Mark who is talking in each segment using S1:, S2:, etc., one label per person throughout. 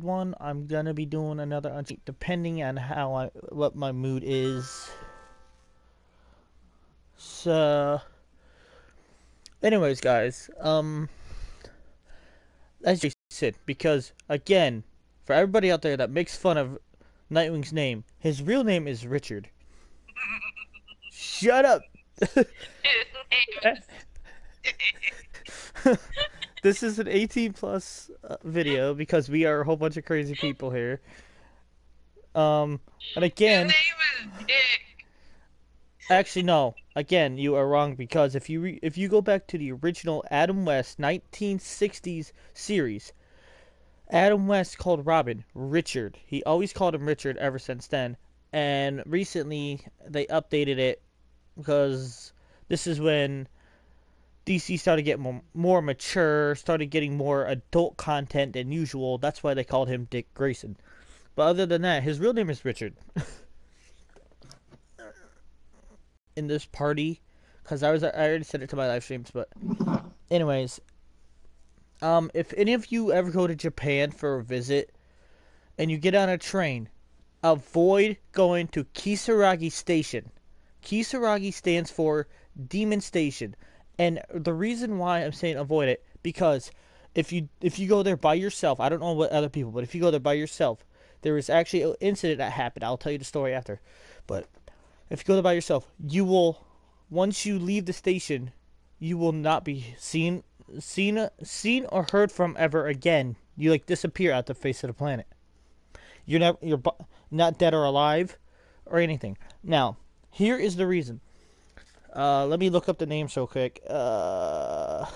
S1: third one, I'm gonna be doing another Uncharted, depending on how I what my mood is. So, anyways, guys, um, as you said, because again, for everybody out there that makes fun of Nightwing's name, his real name is Richard. Shut up. this is an 18 plus uh, video because we are a whole bunch of crazy people here. Um, and again,
S2: His name is Dick.
S1: actually no. Again, you are wrong because if you re- if you go back to the original Adam West 1960s series, Adam West called Robin Richard. He always called him Richard ever since then. And recently they updated it because this is when DC started getting more, more mature, started getting more adult content than usual. That's why they called him Dick Grayson. But other than that, his real name is Richard. In this party, because I was I already said it to my live streams, but anyways, um, if any of you ever go to Japan for a visit, and you get on a train, avoid going to Kisaragi Station. Kisaragi stands for Demon Station. And the reason why I'm saying avoid it because if you if you go there by yourself, I don't know what other people, but if you go there by yourself, there was actually an incident that happened. I'll tell you the story after. But if you go there by yourself, you will once you leave the station, you will not be seen seen seen or heard from ever again. You like disappear out the face of the planet. You're not you're not dead or alive or anything. Now, here is the reason. Uh, let me look up the names real quick. Uh,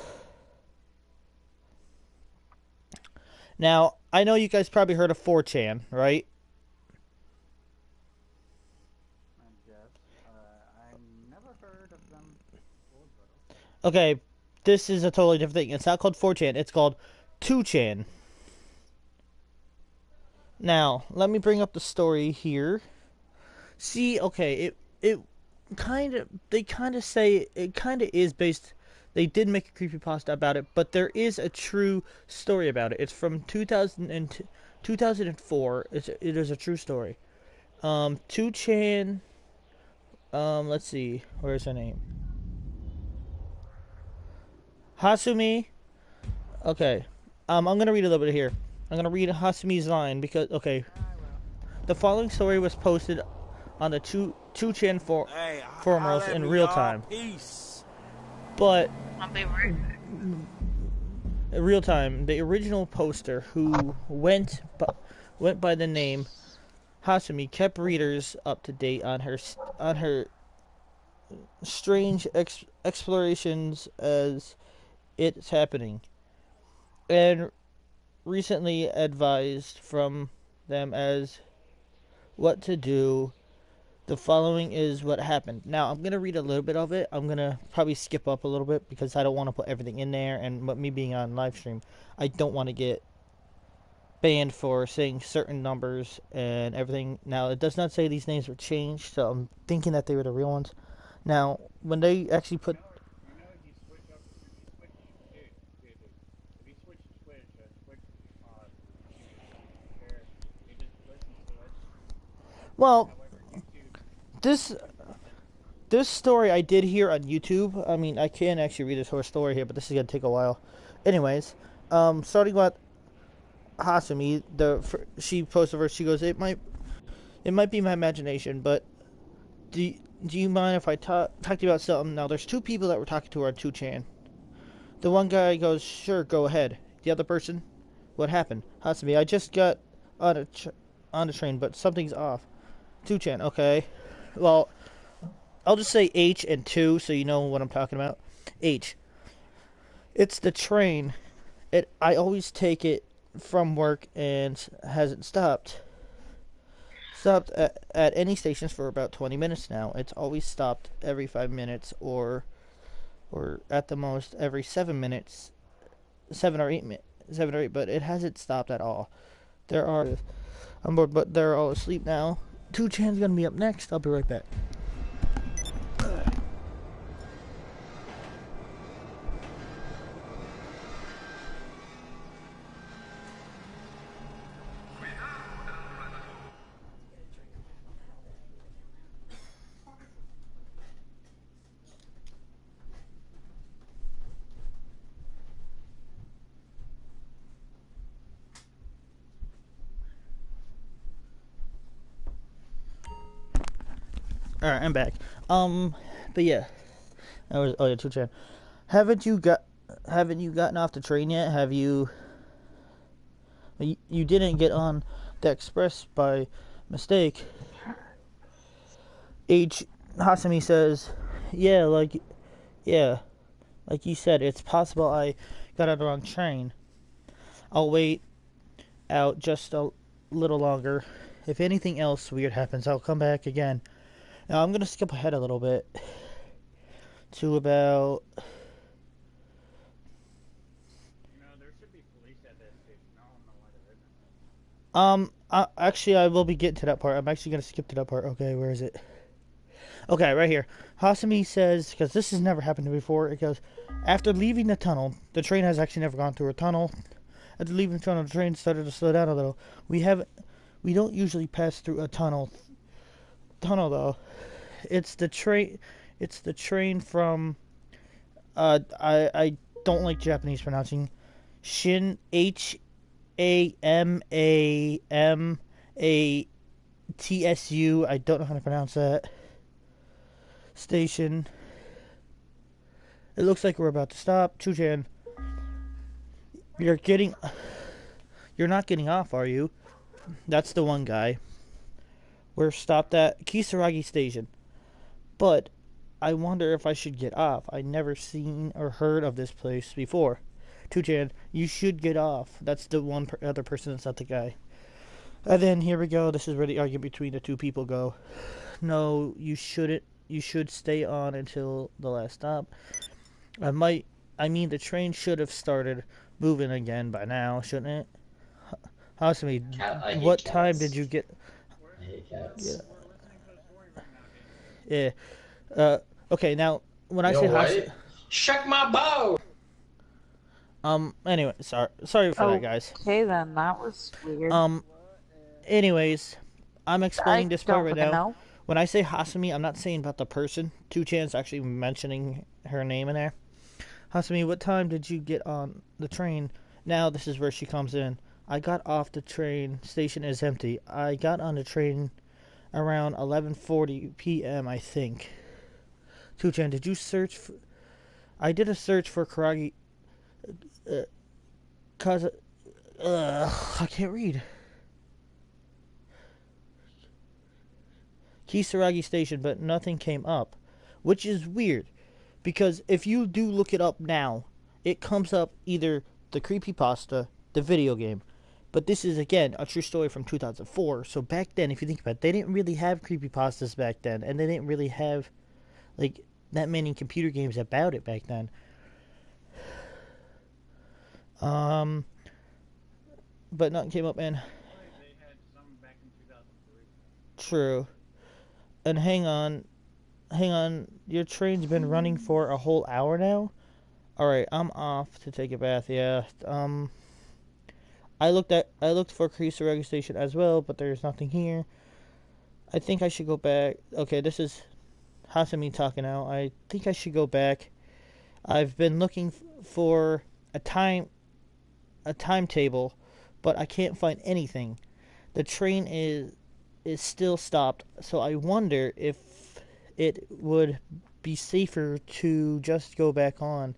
S1: now, I know you guys probably heard of 4chan, right? Okay, this is a totally different thing. It's not called 4chan, it's called 2chan. Now, let me bring up the story here. See, okay, it it kind of they kind of say it kind of is based they did make a creepy pasta about it, but there is a true story about it. It's from 2000 and 2004. It's it is a true story. Um 2chan um let's see, where's her name? Hasumi. Okay. Um, I'm gonna read a little bit here. I'm gonna read Hasumi's line because okay. The following story was posted on the Chu Chu-chan for
S3: Hey,
S1: Foremost in real time.
S3: Peace.
S1: but
S2: I'll be right
S1: in real time, the original poster who went by, went by the name Hasumi kept readers up to date on her on her strange ex- explorations as it's happening, and recently advised from them as what to do. The following is what happened. Now I'm gonna read a little bit of it. I'm gonna probably skip up a little bit because I don't want to put everything in there. And but me being on live stream, I don't want to get banned for saying certain numbers and everything. Now it does not say these names were changed, so I'm thinking that they were the real ones. Now when they actually put
S4: to to
S1: well this this story I did hear on YouTube. I mean, I can actually read this whole story here, but this is gonna take a while. Anyways, um, starting with Hasumi, the she posted verse. She goes, "It might, it might be my imagination, but do do you mind if I talk talk to you about something?" Now, there's two people that were talking to on 2chan. The one guy goes, "Sure, go ahead." The other person, "What happened?" Hasumi, I just got on a on the train, but something's off. 2chan, okay. Well, I'll just say H and 2 so you know what I'm talking about. H. It's the train. It I always take it from work and hasn't stopped. Stopped at, at any stations for about 20 minutes now. It's always stopped every 5 minutes or or at the most every 7 minutes. 7 or 8 minutes. 7 or 8, but it hasn't stopped at all. There are I'm bored, but they're all asleep now. Two Chan's gonna be up next. I'll be right back. All right, I'm back. Um, but yeah, that was oh yeah, two chan. Haven't you got? Haven't you gotten off the train yet? Have you? You, you didn't get on the express by mistake. H Hasumi says, "Yeah, like, yeah, like you said, it's possible I got on the wrong train. I'll wait out just a little longer. If anything else weird happens, I'll come back again." Now I'm gonna skip ahead a little bit to about. Um, I, actually, I will be getting to that part. I'm actually gonna skip to that part. Okay, where is it? Okay, right here. Hasumi says because this has never happened before. It goes after leaving the tunnel. The train has actually never gone through a tunnel. After leaving the tunnel, the train started to slow down a little. We have, we don't usually pass through a tunnel. Tunnel though, it's the train. It's the train from. Uh, I I don't like Japanese pronouncing. Shin H a M A M A T S U. I don't know how to pronounce that. Station. It looks like we're about to stop. Chuchan. You're getting. You're not getting off, are you? That's the one guy. We're stopped at Kisaragi Station. But I wonder if I should get off. I never seen or heard of this place before. 2chan, you should get off. That's the one per- other person that's not the guy. And then here we go. This is where the argument between the two people go. No, you shouldn't. You should stay on until the last stop. I might. I mean, the train should have started moving again by now, shouldn't it? Hasumi,
S3: Cat, I hate
S1: what time did you get?
S3: I hate cats.
S1: Yeah.
S4: We're listening to a story right now, dude.
S1: Yeah. Uh. Okay. Now, when I
S3: You
S1: say
S3: know
S1: Has-
S3: Check my bow.
S1: um. Anyway, sorry. Sorry for
S5: Oh.
S1: that, guys.
S5: Okay, then that was weird.
S1: Um. Anyways, I'm explaining
S5: I
S1: this part
S5: don't
S1: right now.
S5: know.
S1: When I say Hasumi, I'm not saying about the person. Two Chan's actually mentioning her name in there. Hasumi, what time did you get on the train? Now this is where she comes in. I got off the train. Station is empty. I got on the train around 11:40 p.m. I think. Two Chan, did you search? For, I did a search for Karagi. Cause, uh, I can't read. Kisaragi Station, but nothing came up, which is weird, because if you do look it up now, it comes up either the creepypasta, the video game, but this is again a true story from 2004. So back then, if you think about it, they didn't really have creepy creepypastas back then, and they didn't really have like that many computer games about it back then. Um, but nothing came up,
S4: 2003.
S1: True. And hang on, hang on. Your train's been running for a whole hour now. All right, I'm off to take a bath. Yeah. Um. I looked at I looked for Kisaragi Station as well, but there's nothing here. I think I should go back. Okay, this is Hasumi talking now. I think I should go back. I've been looking for a time a timetable, but I can't find anything. The train is is still stopped, so I wonder if it would be safer to just go back on.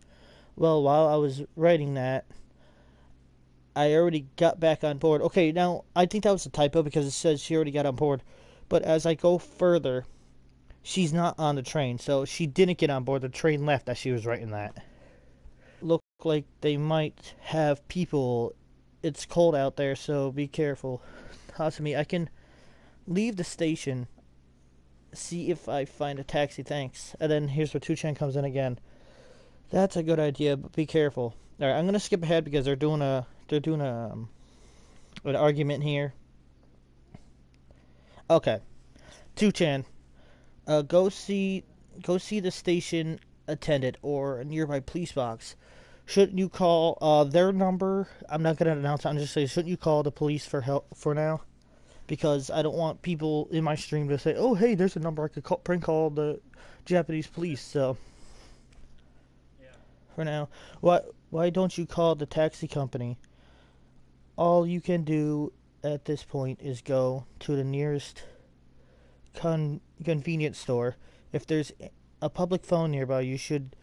S1: Well, while I was writing that, I already got back on board. Okay, now I think that was a typo because it says she already got on board. But as I go further, she's not on the train, so she didn't get on board. The train left as she was writing that. Look like they might have people. It's cold out there, so be careful. Hasumi, I can leave the station, see if I find a taxi, thanks. And then here's where 2chan comes in again. That's a good idea, but be careful. Alright, I'm gonna skip ahead because they're doing a they're doing a um, an argument here. Okay. 2chan. Uh go see go see the station attendant or a nearby police box. Shouldn't you call uh their number? I'm not gonna announce it, I'm just saying shouldn't you call the police for help for now? because I don't want people in my stream to say, "Oh, hey, there's a number I could call, prank call the Japanese police." So,
S4: Yeah.
S1: for now, why why don't you call the taxi company? All you can do at this point is go to the nearest con- convenience store. If there's a public phone nearby, you should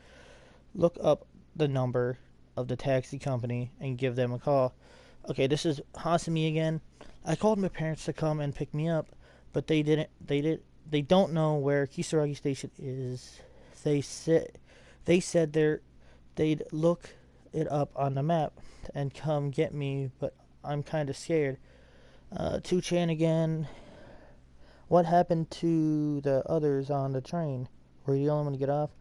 S1: look up the number of the taxi company and give them a call. Okay, this is Hasumi again. I called my parents to come and pick me up, but they didn't. They did. They don't know where Kisaragi Station is. They said they said they're they'd look it up on the map and come get me, but I'm kind of scared. Uh, 2chan again. What happened to the others on the train? Were you the only one to get off?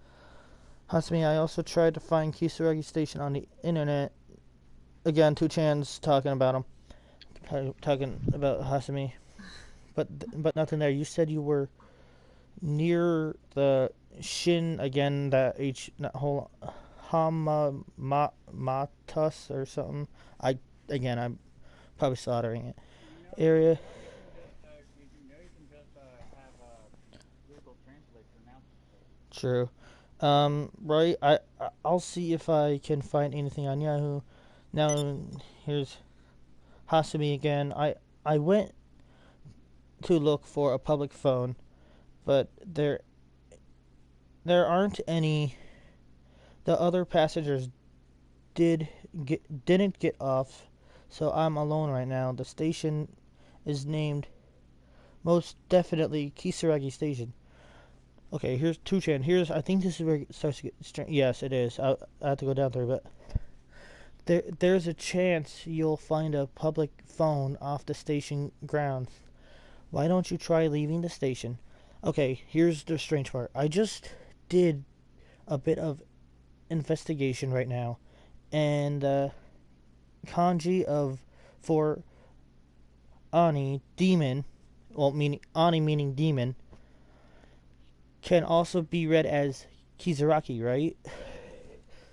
S1: Hasumi, I also tried to find Kisaragi Station on the internet. Again, 2chan's talking about him. Ta- Talking about Hasumi. But but nothing there. You said you were near the Shin again, that H that whole Hamamatsu or something. I again I'm probably slaughtering it. Area. True. Um, right. I- I'll see if I can find anything on Yahoo. Now here's Hasumi again. I I went to look for a public phone, but there there aren't any. The other passengers did get didn't get off, so I'm alone right now. The station is named most definitely Kisaragi Station. Okay, here's two chan. Here's I think this is where it starts to get strange. Yes, it is. I, I have to go down there, but there there's a chance you'll find a public phone off the station grounds. Why don't you try leaving the station? Okay, here's the strange part. I just did a bit of investigation right now, and uh, kanji of for Ani demon, well meaning Ani meaning demon can also be read as Kizaraki, right?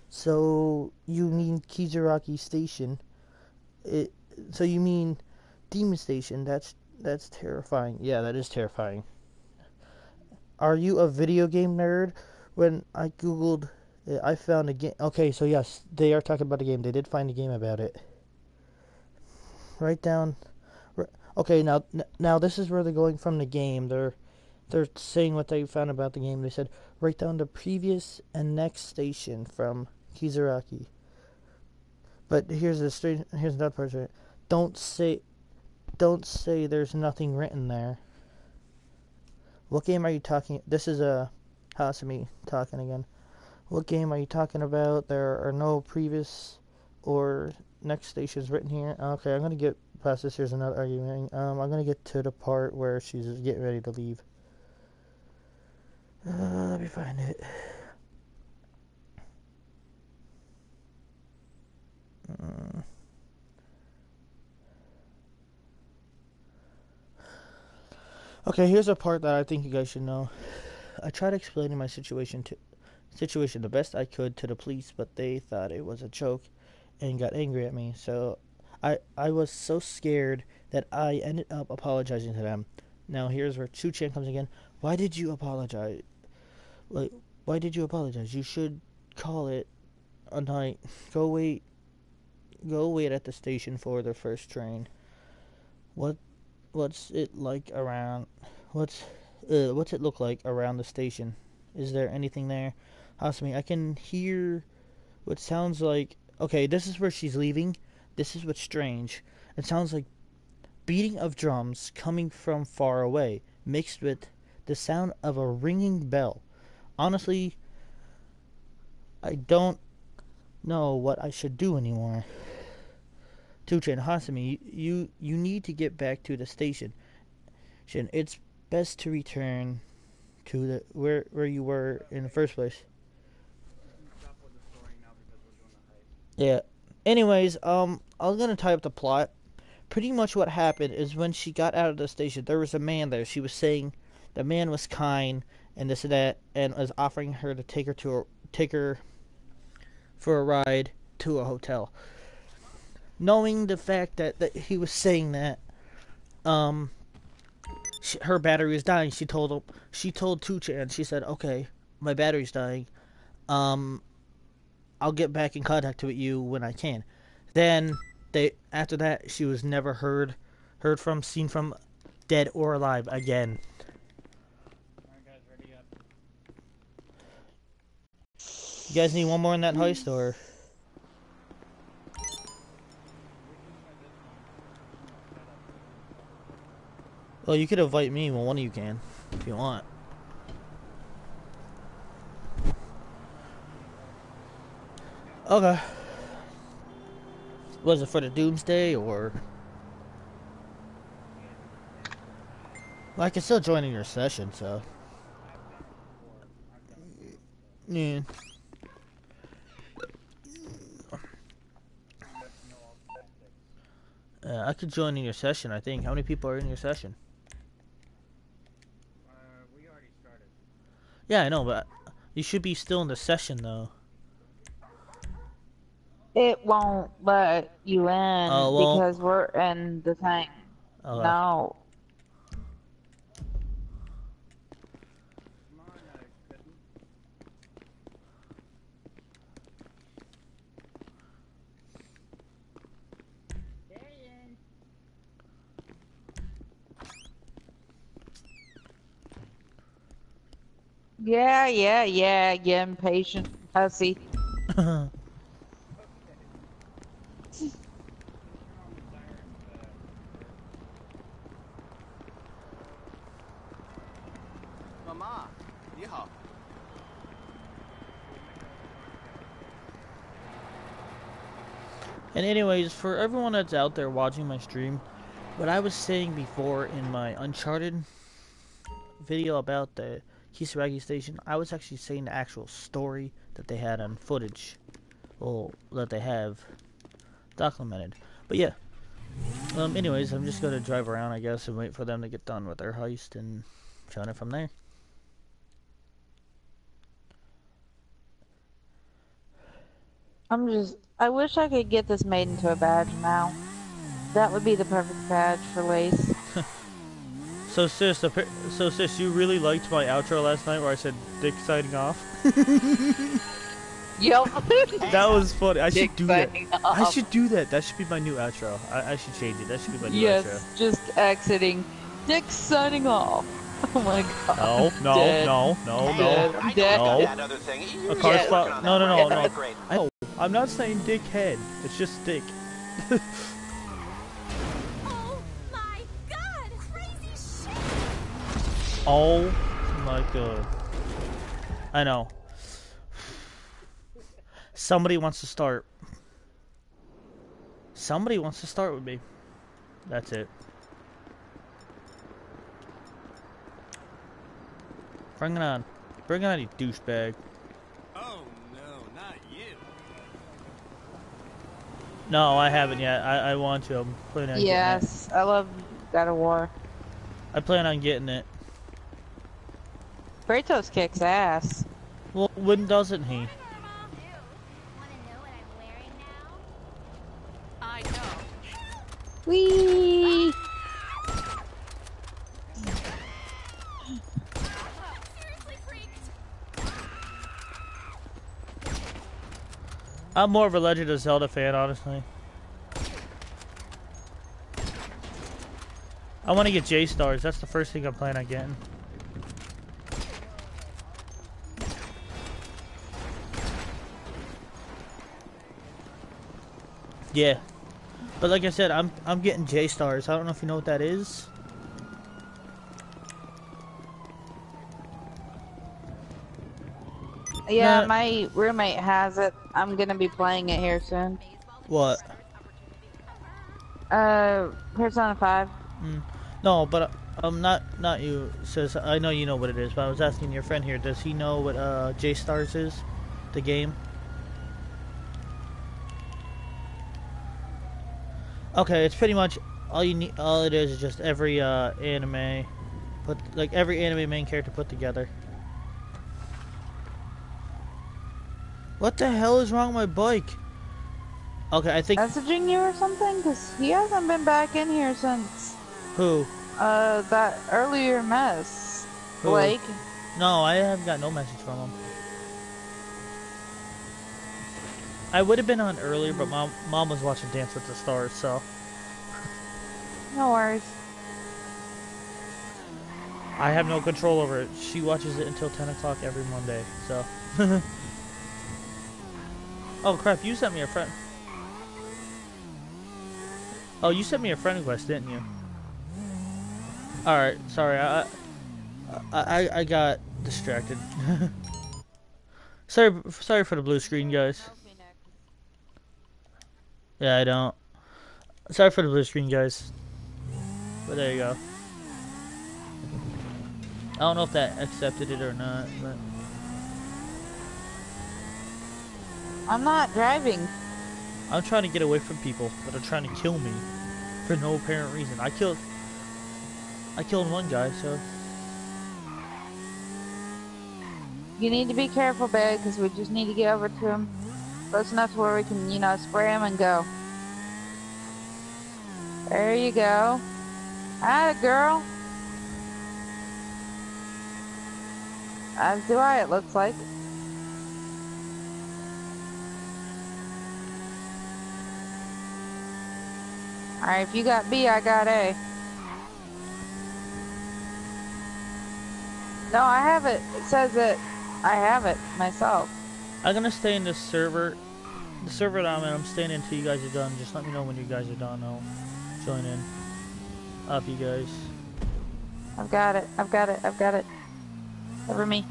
S1: So you mean Kizaraki Station? It. So you mean Demon Station? That's that's terrifying. Yeah, that is terrifying. Are you a video game nerd? When I googled, Uh, I found a game. Okay, so yes, they are talking about a game. They did find a game about it. Write down. Okay, now now this is where they're going from the game. They're they're saying what they found about the game. They said write down the previous and next station from Kizaraki. But here's the strange. Here's another part. of it. Don't say, don't say there's nothing written there. What game are you talking? This is a Hasumi talking again. What game are you talking about? There are no previous or next stations written here. Okay, I'm gonna get past this. Here's another argument. Um, I'm gonna get to the part where she's getting ready to leave. Uh, let me find it. Mm. Okay, here's a part that I think you guys should know. I tried explaining my situation to situation the best I could to the police, but they thought it was a joke and got angry at me. So I I was so scared that I ended up apologizing to them. Now here's where Chu Chan comes again. Why did you apologize? Like, why did you apologize? You should call it a night. Go wait. Go wait at the station for the first train. What, what's it like around? What's, uh, what's it look like around the station? Is there anything there? Hasumi, I can hear what sounds like. Okay, this is where she's leaving. This is what's strange. It sounds like beating of drums coming from far away, mixed with the sound of a ringing bell. Honestly, I don't know what I should do anymore. 2chan Hasumi, you you need to get back to the station. It's best to return to the where where you were in the first place.
S4: We can stop with the story now because we're doing the heist.
S1: Yeah. Anyways, um, I was gonna tie up the plot. Pretty much what happened is when she got out of the station, there was a man there. She was saying the man was kind and this and that, and was offering her to take her to a, take her for a ride to a hotel. Knowing the fact that, that he was saying that, um, she, her battery was dying. She told him. She told 2chan. She said, "Okay, my battery's dying. Um, I'll get back in contact with you when I can. Then they after that she was never heard heard from, seen from, dead or alive again. You guys need one more in that heist or? Well, you could invite me Well, one of you can, if you want. Okay. Was it for the doomsday, or? Well, I can still join in your session, so. Yeah. Uh, I could join in your session, I think. How many people are in your session?
S4: Uh, we already started.
S1: Yeah, I know, but you should be still in the session, though.
S5: It won't let you in
S1: Oh,
S5: because we're in the thing.
S1: Okay.
S5: No.
S4: Come on, cousin.
S5: Yeah, yeah, yeah, you impatient pussy.
S4: Turn on the sirens, uh,
S6: Mama, 你好。
S1: And anyways, for everyone that's out there watching my stream, what I was saying before in my Uncharted video about the Kisaragi station, I was actually saying the actual story that they had on footage, well, that they have documented. But yeah, um, anyways, I'm just gonna drive around, I guess, and wait for them to get done with their heist and showing it from there.
S5: I'm just. I wish I could get this made into a badge now. That would be the perfect badge for Lace.
S1: So sis, so sis, you really liked my outro last night where I said Dick signing off.
S5: Yep.
S1: That was funny. I
S5: Dick
S1: should do that.
S5: signing
S1: I should do that. That should be my new outro. I, I should change it. That should be my new outro.
S5: Yes, just exiting. Dick signing off. Oh my god.
S1: No, no,
S5: Dead.
S1: no, no, no.
S5: I'm dead.
S1: No.
S6: That other thing.
S1: A car's
S5: Yes.
S1: fly- No, no, no, no.
S6: Great.
S1: I know. I'm not saying dickhead. It's just dick.
S7: Oh my god! Crazy shit!
S1: Oh my god. I know. Somebody wants to start. Somebody wants to start with me. That's it. Bring it on. Bring it on, you douchebag.
S6: Oh no, not you.
S1: No, I haven't yet. I, I want to. I'm planning on getting it.
S5: Yes, I love God of War.
S1: I plan on getting it.
S5: Kratos kicks ass.
S1: Well, when doesn't he?
S7: Mom, ew. Wanna know what I'm wearing now?
S2: I know.
S5: Whee!
S7: Seriously freaked.
S1: I'm more of a Legend of Zelda fan, honestly. I want to get J stars. That's the first thing I'm planning on getting. Yeah, but like I said, I'm I'm getting J stars. I don't know if you know what that is.
S5: Yeah,
S1: No.
S5: my roommate has it. I'm gonna be playing it here soon.
S1: What?
S5: Uh, Persona 5.
S1: No, but um, not not you. Says I know you know what it is, but I was asking your friend here. Does he know what uh J Stars is, the game? Okay, it's pretty much all you need. All it is is just every uh anime, put like every anime main character put together. What the hell is wrong with my bike? Okay, I think
S5: Messaging you or something? Because he hasn't been back in here since,
S1: who?
S5: uh, that earlier mess.
S1: Who?
S5: Blake.
S1: No, I haven't got no message from him. I would have been on earlier, but mom mom was watching Dance with the Stars, so
S5: No worries.
S1: I have no control over it. She watches it until 10 o'clock every Monday, so. Oh crap! You sent me a friend. Oh, you sent me a friend request, didn't you? All right. Sorry. I I I, I got distracted. sorry. Sorry for the blue screen, guys. Yeah, I don't. Sorry for the blue screen, guys. But there you go. I don't know if that accepted it or not, but
S5: I'm not driving.
S1: I'm trying to get away from people that are trying to kill me for no apparent reason. I killed I killed one guy, so
S5: You need to be careful, babe, because we just need to get over to him close enough to where we can, you know, spray him and go. There you go. Hi, girl. As do I, it looks like. Alright, if you got B, I got A. No, I have it. It says that I have it myself.
S1: I'm gonna stay in this server. The server that I'm in, I'm staying until you guys are done. Just let me know when you guys are done. I'll join in. Up you guys.
S5: I've got it. I've got it. I've got it. Cover me.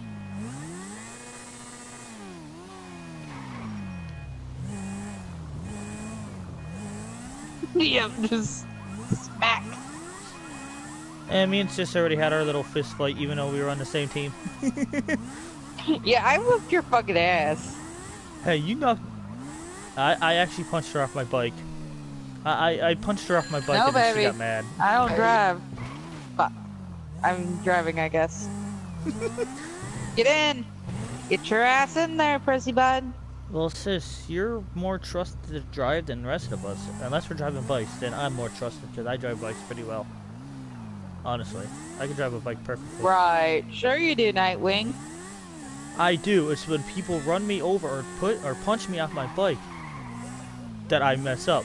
S5: yep, just smack.
S1: And me and Sis already had our little fist fight, even though we were on the same team.
S5: Yeah, I whooped your fucking ass.
S1: Hey, you knocked. I I actually punched her off my bike. I I, I punched her off my bike
S5: No,
S1: and then she
S5: baby.
S1: got mad.
S5: I don't drive. But I'm driving, I guess. Get in. Get your ass in there, prissy bud.
S1: Well, sis, you're more trusted to drive than the rest of us. Unless we're driving bikes, then I'm more trusted because I drive bikes pretty well. Honestly, I can drive a bike perfectly.
S5: Right. Sure you do, Nightwing.
S1: I do. It's when people run me over or put or punch me off my bike that I mess up.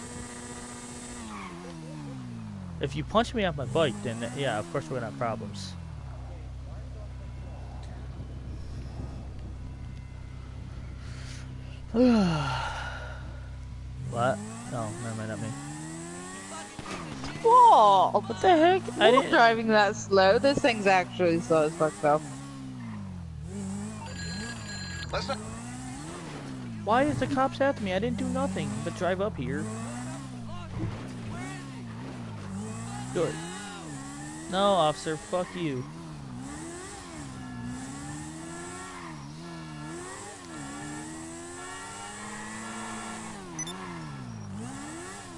S1: If you punch me off my bike, then yeah, of course we're gonna have problems. what? No, never mind, not me.
S5: Whoa!
S1: What the heck? I didn't.
S5: driving that slow. This thing's actually slow as fuck, though.
S6: Let's.
S1: Why is the cops after me? I didn't do nothing but drive up here. Good. No, officer, fuck you.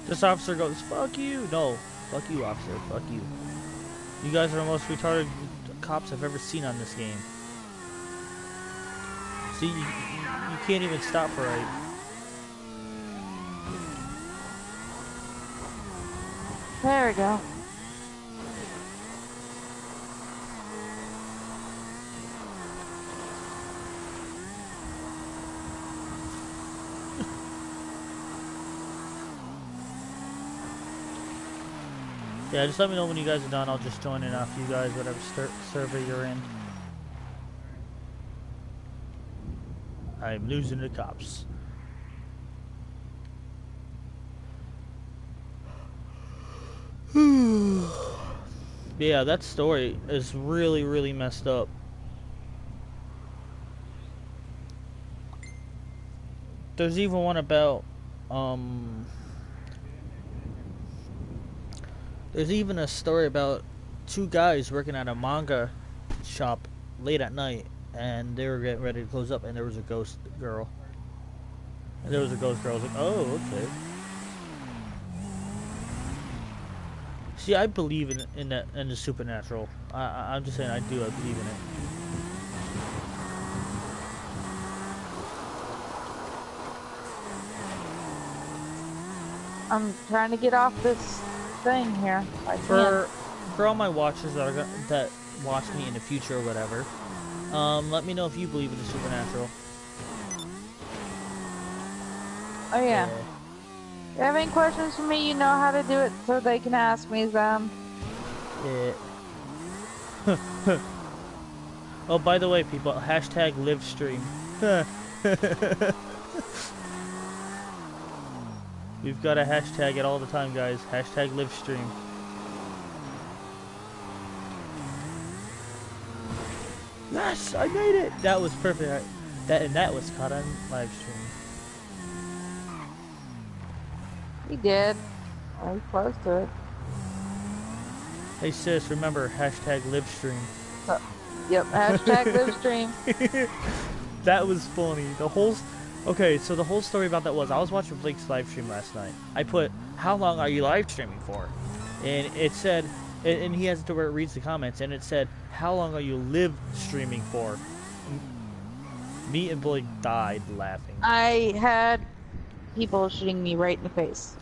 S1: This officer goes, fuck you. No, fuck you, officer, fuck you. You guys are the most retarded cops I've ever seen on this game. See, you, you can't even stop right.
S5: There we go.
S1: Yeah, just let me know when you guys are done. I'll just join in after you guys, whatever ser- server you're in. I'm losing the cops. yeah, that story is really, really messed up. There's even one about, um, There's even a story about two guys working at a manga shop late at night, and they were getting ready to close up, and there was a ghost girl. And there was a ghost girl. I was like, oh, okay. See, I believe in in that in the supernatural. I, I I'm just saying, I do. I believe in it.
S5: I'm trying to get off this thing here.
S1: For for all my watchers that are that watch me in the future or whatever, um, let me know if you believe in the supernatural.
S5: Oh yeah. If you have any questions for me, you know how to do it, so they can ask me them.
S1: Yeah. oh, by the way, people, hashtag live stream. We've got to hashtag it all the time, guys. Hashtag live stream. Yes, I made it. That was perfect. I- That and that was caught on live stream.
S5: He did. I was close to it.
S1: Hey sis, remember hashtag live stream.
S5: Uh, yep. Hashtag live stream.
S1: That was funny. The whole s- Okay, so the whole story about that was I was watching Blake's live stream last night. I put how long are you live streaming for? And it said and and he has it to where it reads the comments and it said how long are you live streaming for? Me and Blake died laughing.
S5: I had people shooting me right in the face.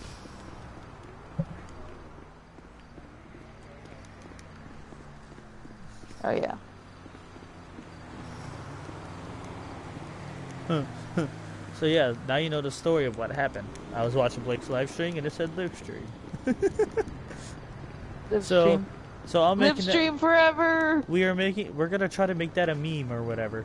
S5: Oh yeah.
S1: So yeah, now you know the story of what happened. I was watching Blake's live stream and it said live stream.
S5: Live
S1: So
S5: stream.
S1: so I'm
S5: Live
S1: making that-
S5: stream forever.
S1: We are making. We're gonna try to make that a meme or whatever.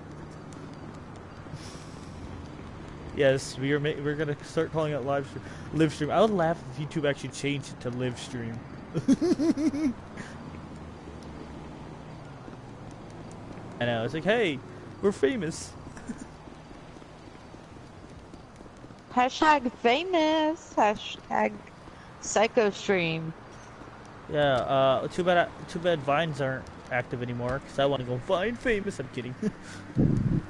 S1: Yes, we are. Ma- we're gonna start calling it live stream. Live stream. I would laugh if YouTube actually changed it to live stream. I know. It's like, hey, we're famous.
S5: Hashtag famous. Hashtag psycho stream.
S1: Yeah. Uh. Too bad. I- Too bad Vines aren't active anymore. Cause I want to go Vine famous. I'm kidding.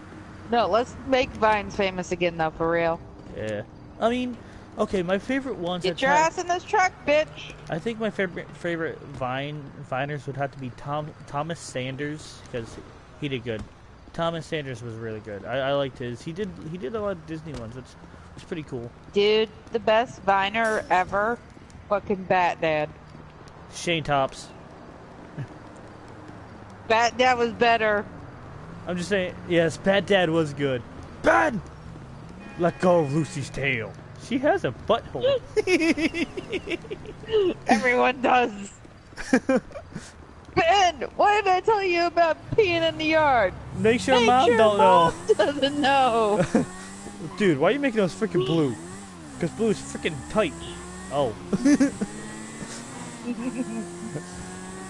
S5: No, let's make Vines famous again though, for real.
S1: yeah. I mean, okay. My favorite ones.
S5: Get your ass in this truck, bitch.
S1: I think my favorite favorite Vine Viners would have to be Tom Thomas Sanders because he did good. Thomas Sanders was really good. I, I liked his. He did he did a lot of Disney ones. It's it's pretty cool.
S5: Dude, the best Viner ever. Fucking Bat Dad.
S1: Shane Tops.
S5: Bat Dad was better.
S1: I'm just saying. Yes, Bat Dad was good. Bad. Let go of Lucy's tail. She has a butthole.
S5: Everyone does. Ben, why did I tell you about peeing in the yard?
S1: Make sure
S5: Make
S1: mom
S5: sure
S1: don't
S5: mom
S1: know.
S5: doesn't know.
S1: Dude, why are you making those freaking blue? Because blue is freaking tight. Oh.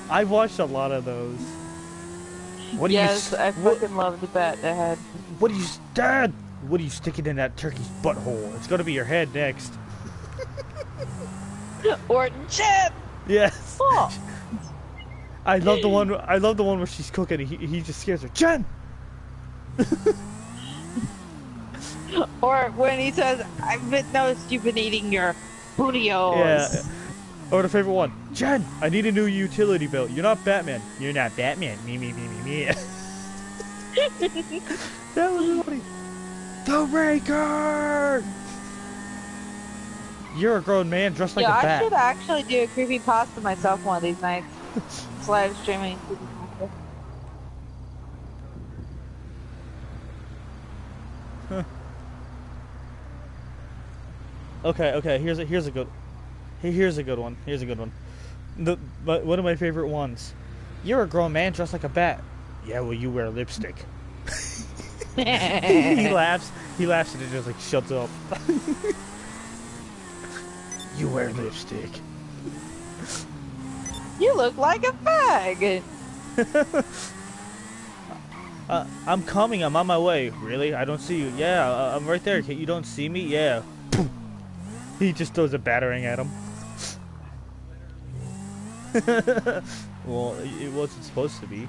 S1: I've watched a lot of those. What do
S5: yes,
S1: you?
S5: I fucking love the Bat Dad.
S1: what are you, Dad? What are you sticking in that turkey's butthole? It's gonna be your head next.
S5: Or Chip!
S1: Yes.
S5: Oh,
S1: I love the one. I love the one where she's cooking. He, he just scares her. Jen.
S5: or when he says, I've noticed you've been eating your bootios.
S1: Yeah. Or the favorite one. Jen, I need a new utility belt. You're not Batman. You're not Batman. Me, me, me, me, me. that was funny. The Raker! You're a grown man dressed like
S5: yeah,
S1: a
S5: I
S1: bat.
S5: should actually do a creepy pasta myself one of these nights. Just live streaming creepypasta.
S1: Okay, okay. Here's a here's a good. Here's a good one. Here's a good one. The but one of my favorite ones. You're a grown man dressed like a bat. Yeah, well, you wear lipstick. he laughs. He laughs and it just like shuts up. you wear lipstick.
S5: you look like a fag.
S1: Uh, I'm coming. I'm on my way. Really? I don't see you. Yeah, uh, I'm right there. You don't see me? Yeah. He just throws a battering at him. well, it it wasn't supposed to be.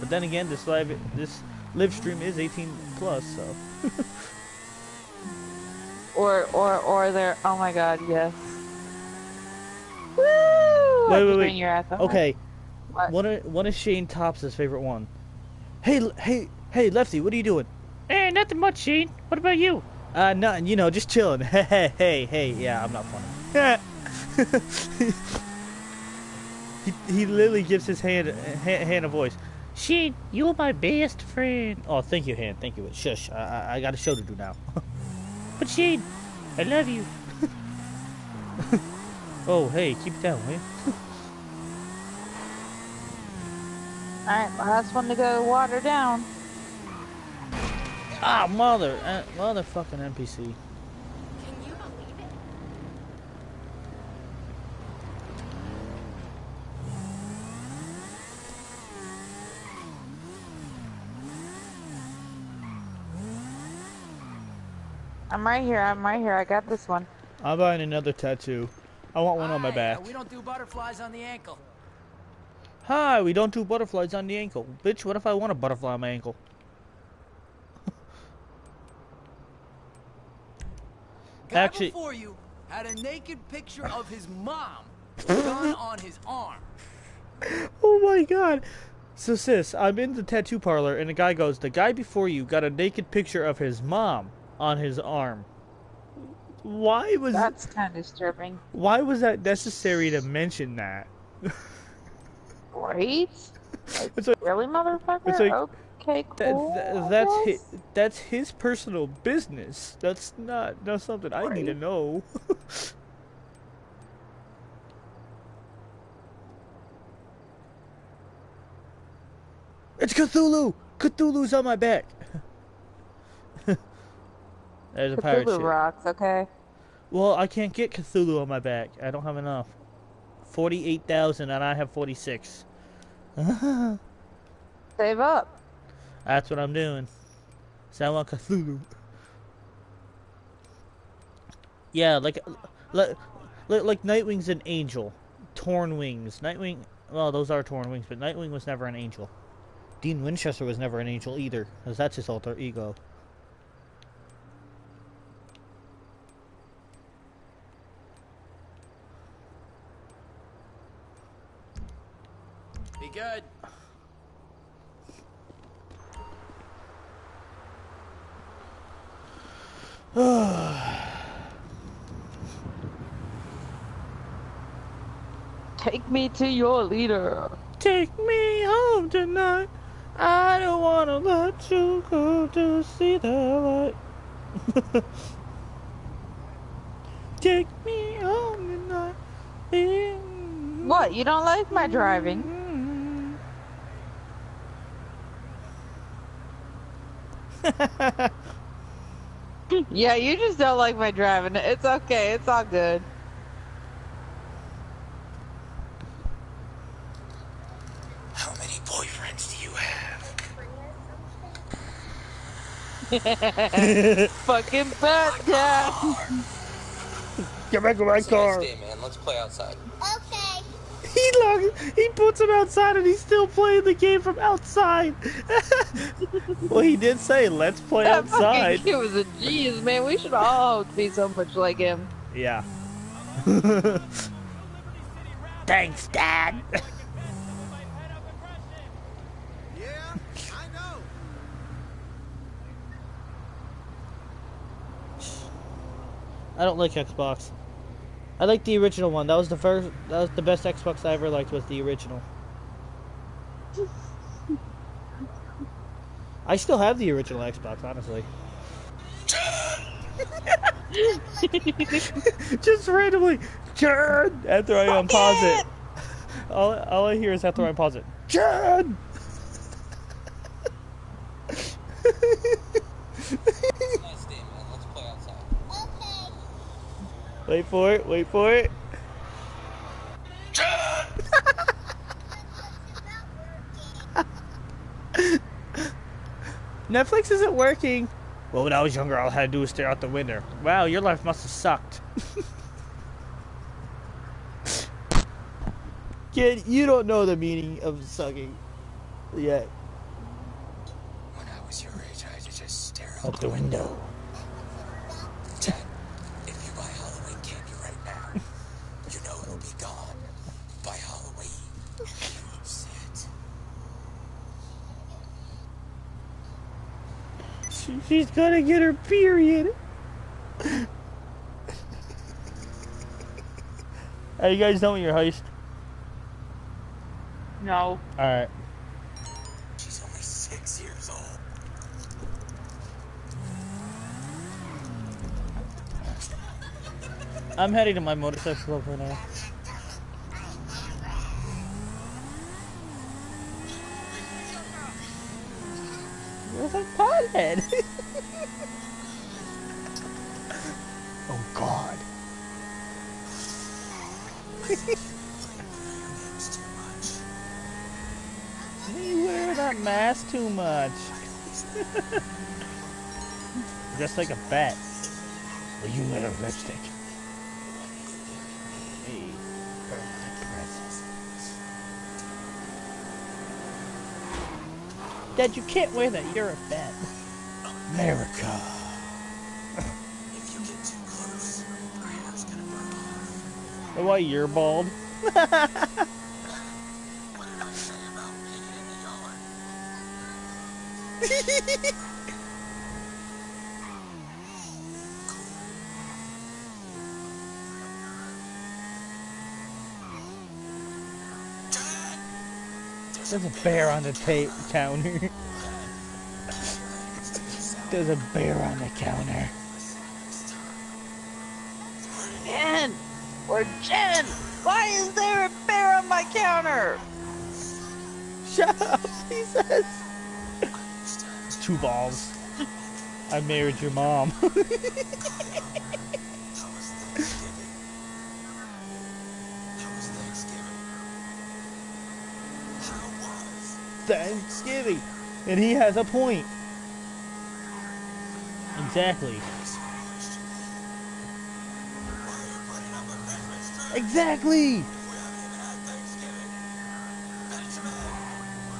S1: But then again, this live this live stream is 18 plus, so.
S5: Or, or, or they're, oh my god, yes. Woo!
S1: Wait,
S5: Like
S1: wait,
S5: you're
S1: wait.
S5: Your ass.
S1: Okay,
S5: What?
S1: one of one of Shane Tops' favorite one. Hey, hey, hey, Lefty, what are you doing? Eh, nothing much, Shane. What about you? Uh, nothing. You know, just chilling. Hey, hey, hey, hey. Yeah, I'm not funny. he he literally gives his hand hand, hand a voice. Shane, you're my best friend. Oh, thank you, hand. Thank you. Shush. I I, got a show to do now. but Shane, I love you. oh, hey, keep it down, you?
S5: Alright, last one to go water down.
S1: Ah, mother, eh, motherfucking NPC.
S5: I'm right here. I'm right here. I got this one.
S1: I'm buying another tattoo. I want one Hi, on my back.
S2: We don't do butterflies on the ankle.
S1: Hi, we don't do butterflies on the ankle. Bitch, what if I want a butterfly on my ankle?
S2: Guy
S1: Actually-
S2: before you had a naked picture of his mom, gun on his arm.
S1: Oh my god. So sis, I'm in the tattoo parlor and the guy goes, The guy before you got a naked picture of his mom on his arm. Why was that
S5: That's kind of disturbing.
S1: why was that necessary to mention that?
S5: Right?
S1: It's like,
S5: Really, motherfucker?
S1: It's like-
S5: okay,
S1: that,
S5: cool.
S1: that-
S5: I
S1: that's his, that's his personal business. That's not not something I need to know. it's Cthulhu. Cthulhu's on my back. There's a pirate
S5: Cthulhu
S1: ship.
S5: rocks, okay?
S1: Well, I can't get Cthulhu on my back. I don't have enough. Forty-eight thousand, and I have forty-six.
S5: Save up.
S1: That's what I'm doing. So I want Cthulhu. Yeah, like, like, like Nightwing's an angel. Torn wings. Nightwing. Well, those are torn wings, but Nightwing was never an angel. Dean Winchester was never an angel either, because that's his alter ego.
S5: Me to your leader.
S1: Take me home tonight. I don't wanna let you go to see the light. Take me home tonight.
S5: What? You don't like my driving? Yeah, you just don't like my driving. It's okay. It's all good.
S6: How many boyfriends do you have?
S5: Fucking bad dad.
S1: Get back in my car.
S3: Nice day, man. Let's play outside.
S7: Okay.
S1: He log- he puts him outside and he's still playing the game from outside. well, he did say, "Let's play
S5: That
S1: outside."
S5: fucking kid was a genius, man. We should all be so much like him.
S1: Yeah. Thanks, Dad.
S6: Yeah, I know.
S1: I don't like Xbox. I like the original one. That was the first. That was the best Xbox I ever liked. Was the original. I still have the original Xbox, honestly. Just randomly, John. After I unpause it, all, all I hear is after I pause it, John.
S3: Nice day, man. Let's play outside.
S7: Okay.
S1: Wait for it. Wait for it. Netflix isn't working. Well, when I was younger, all I had to do was stare out the window. Wow, your life must have sucked. Kid, you don't know the meaning of sucking yet.
S6: When I was your age, I had to just stare
S1: Out
S6: out
S1: the window.
S6: Dad, if you buy Halloween candy right now, you know it'll be gone by Halloween. Sit.
S1: She, she's gonna get her period. hey, you guys done with your heist?
S5: No.
S1: Alright.
S6: She's only six years old.
S1: I'm heading to my motorcycle club right now. Where's that oh God.
S6: It's.
S1: You wear that mask too much. Just like a bat. Will you wear lipstick? Hey. Dad, you can't wear that. You're a vet. America.
S6: If you get too close, your hair's gonna burn off.
S1: Why you're bald?
S6: What did I say about peeing in the yard?
S1: There's a bear on the tape counter. There's a bear on the counter.
S5: Jen! Or Jen! Why is there a bear on my counter?
S1: Shut up, he says. Two balls. I married your mom.
S6: How was Thanksgiving? How was Thanksgiving?
S1: Thanksgiving. And he has a point. Exactly.
S6: That's the question. Why are you putting up a Christmas tree?
S1: Exactly.
S6: We haven't even had Thanksgiving. Benjamin,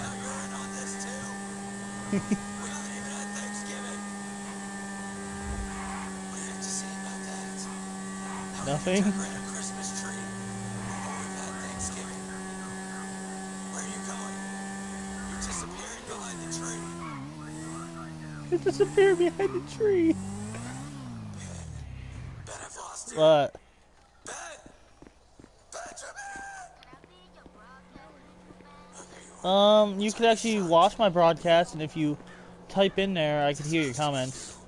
S6: now you're in on this too. we haven't even had Thanksgiving. What do you have to say about that? How we
S1: Nothing.
S6: decorate a Christmas tree before we've had Thanksgiving. Where are you going? You're disappearing behind the tree.
S1: It disappeared behind the tree. What? Um, you could actually watch my broadcast, and if you type in there, I could hear your comments.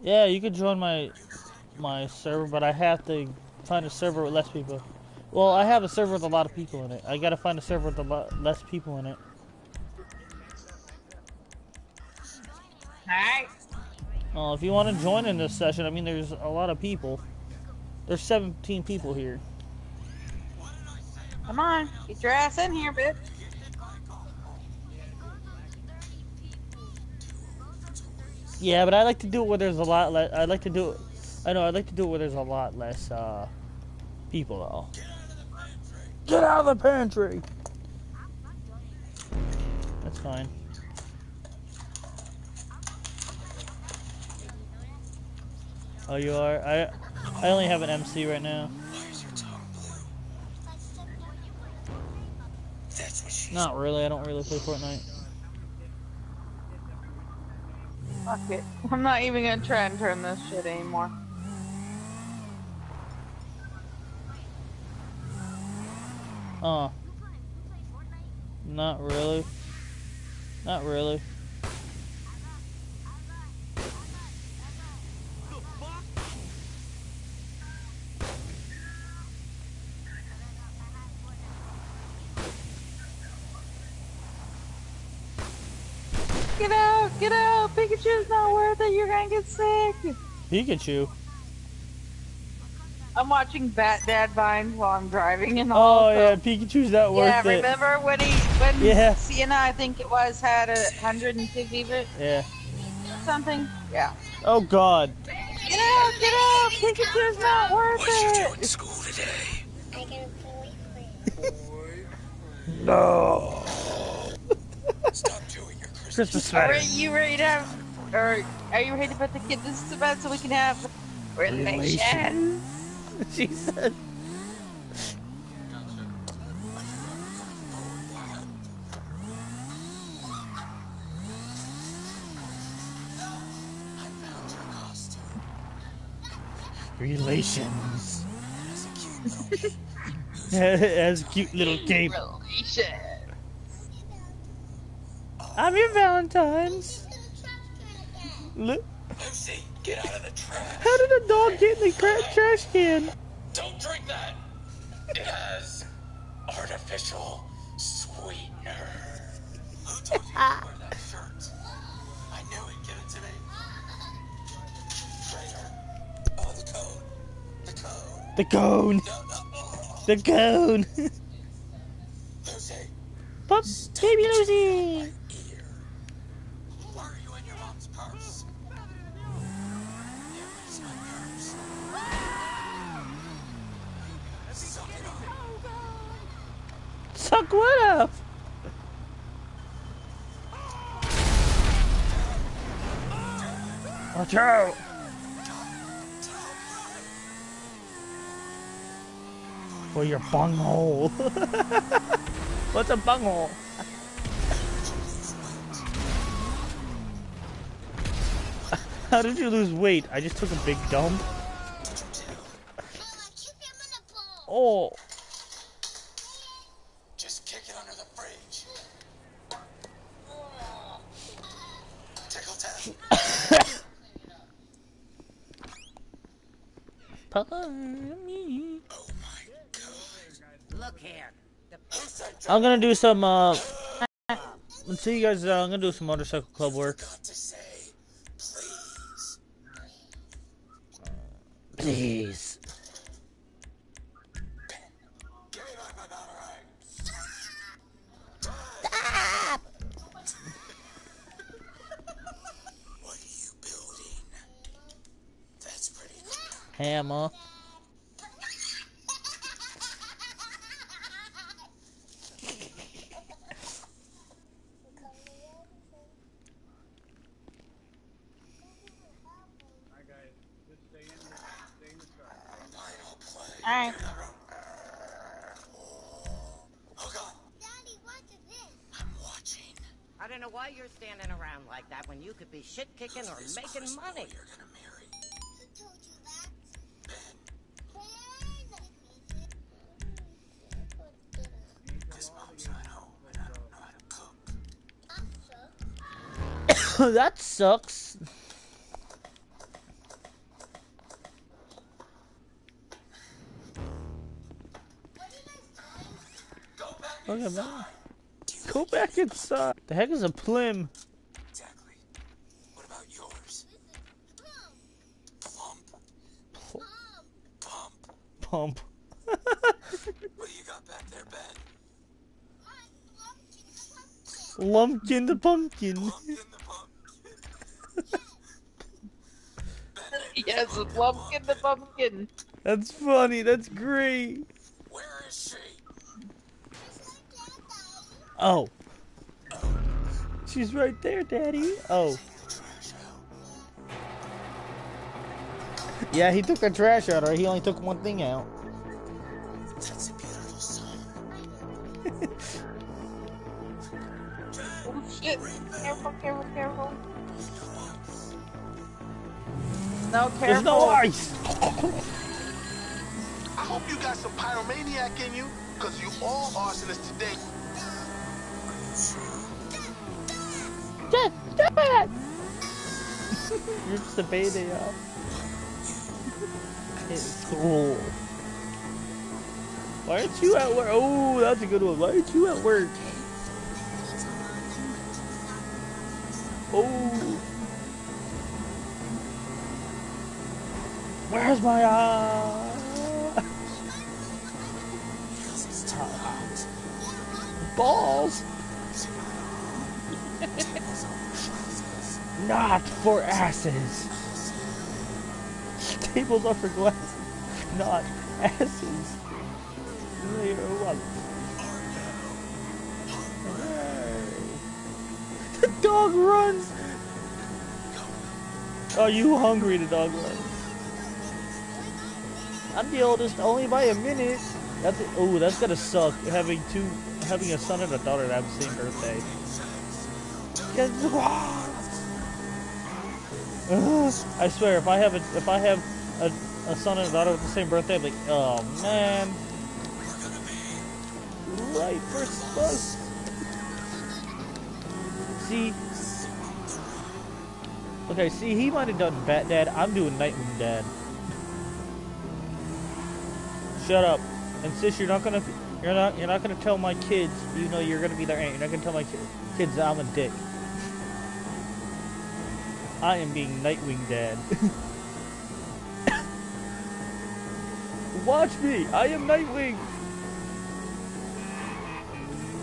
S1: Yeah, you could join my my server, but I have to find a server with less people. Well, I have a server with a lot of people in it. I gotta find a server with a lot less people in it.
S5: Alright.
S1: Uh, if you want to join in this session, I mean, there's a lot of people. There's 17 people here.
S5: Come on. Get your ass in here, bitch.
S1: Yeah, but I like to do it where there's a lot less. I like to do it. I know. I like to do it where there's a lot less uh, people though. Get out of the pantry. That's fine. Oh, you are. I I only have an MC right now.
S6: Why is your tongue blue? That's what she
S1: Not really. I don't really play Fortnite.
S5: Fuck it. I'm not even gonna try and turn this shit anymore.
S1: Uh. Not really. Not really.
S5: Get out! Get out! Pikachu's not worth it. You're gonna get sick.
S1: Pikachu.
S5: I'm watching Bat Dad Vines while I'm driving and all.
S1: Oh yeah, Pikachu's not worth
S5: Yeah,
S1: it.
S5: remember when he when
S1: Yeah.
S5: Sienna I think it was had a hundred and fifty or
S1: Yeah.
S5: something? Yeah.
S1: Oh God.
S5: Get out, get out! Pikachu's not worth
S6: What'd you do
S5: it!
S6: in school today?
S7: I got a boyfriend.
S1: No.
S6: Stop doing your Christmas.
S1: Christmas
S5: Are you ready to have or are you ready to put the kid this to bed so we can have relations?
S1: She said.
S6: I found your costume.
S1: Relations.
S6: That's a
S1: As a cute little cape. I'm your Valentine's. Look,
S6: Lucy, get out of the trash.
S1: how did a dog get in the cra- trash can?
S6: Don't drink that. It has artificial sweetener. Who told you to wear that shirt? I knew he'd give it to me. Traitor. Oh, the code. The code.
S1: The cone.
S6: No, no. Oh.
S1: The cone.
S6: Lucy,
S1: Pop. Baby Lucy!
S6: ear. Why are you in your mom's purse? Here is my purse. Suck it up.
S1: Suck what up? Watch out! For your bunghole. What's a bunghole? How did you lose weight? I just took a big dump. Oh,
S6: Just kick it under the fridge. Tickle tap.
S1: Pummy.
S6: Oh my god.
S2: Look here. The
S6: Who said
S1: I'm gonna do some. Uh, let's see you guys. Uh, I'm gonna do some motorcycle club work.
S6: say, please?
S1: Please.
S6: Give me back my battery. What are you building? That's pretty cool.
S1: Hammer.
S4: Alright guys, just stay in the stay in the truck.
S6: Final play.
S5: Alright.
S6: Oh god,
S7: Daddy, what is this?
S6: I'm watching.
S8: I don't know why you're standing around like that when you could be shit kicking or making money.
S6: You're gonna marry.
S7: Who told you that?
S6: Ben, his mom's not home and I don't know how to cook.
S1: that sucks. Look at that. Go back inside. The heck is a plim?
S6: Exactly. What about yours? Plump. Pump.
S1: Pump.
S6: What do you got back there, Ben?
S1: Lumpkin the pumpkin.
S6: Pumpkin the pumpkin.
S5: Yes, lumpkin the pumpkin.
S1: That's funny. That's great.
S6: Where is she?
S1: Oh. She's right there, Daddy. Oh. Yeah, he took the trash out, or he only took one thing out.
S5: Careful, careful, careful. No, careful.
S1: There's no ice.
S9: I hope you got some pyromaniac in you, because you all arsonists today.
S1: Dad, Dad. just a baby off. It's cool. Why aren't you at work? Oh, that's a good one. Why aren't you at work? Oh. Where's my eye? Balls. Not for asses. Tables are for glasses, not asses. They are what? The dog runs. Are you hungry? The dog runs. I'm the oldest, only by a minute. That's oh, that's gotta suck having two, having a son and a daughter that have the same birthday. I swear, if I have a, if I have a, a son and a daughter with the same birthday, I'm like, oh man. Right, first bus. See. Okay, see, he might have done Bat Dad. I'm doing Nightwing Dad. Shut up. And sis, you're not gonna, you're not, you're not gonna tell my kids, even though you're gonna be their aunt. You're not gonna tell my ki- kids that I'm a dick. I am being Nightwing Dad. Watch me! I am Nightwing!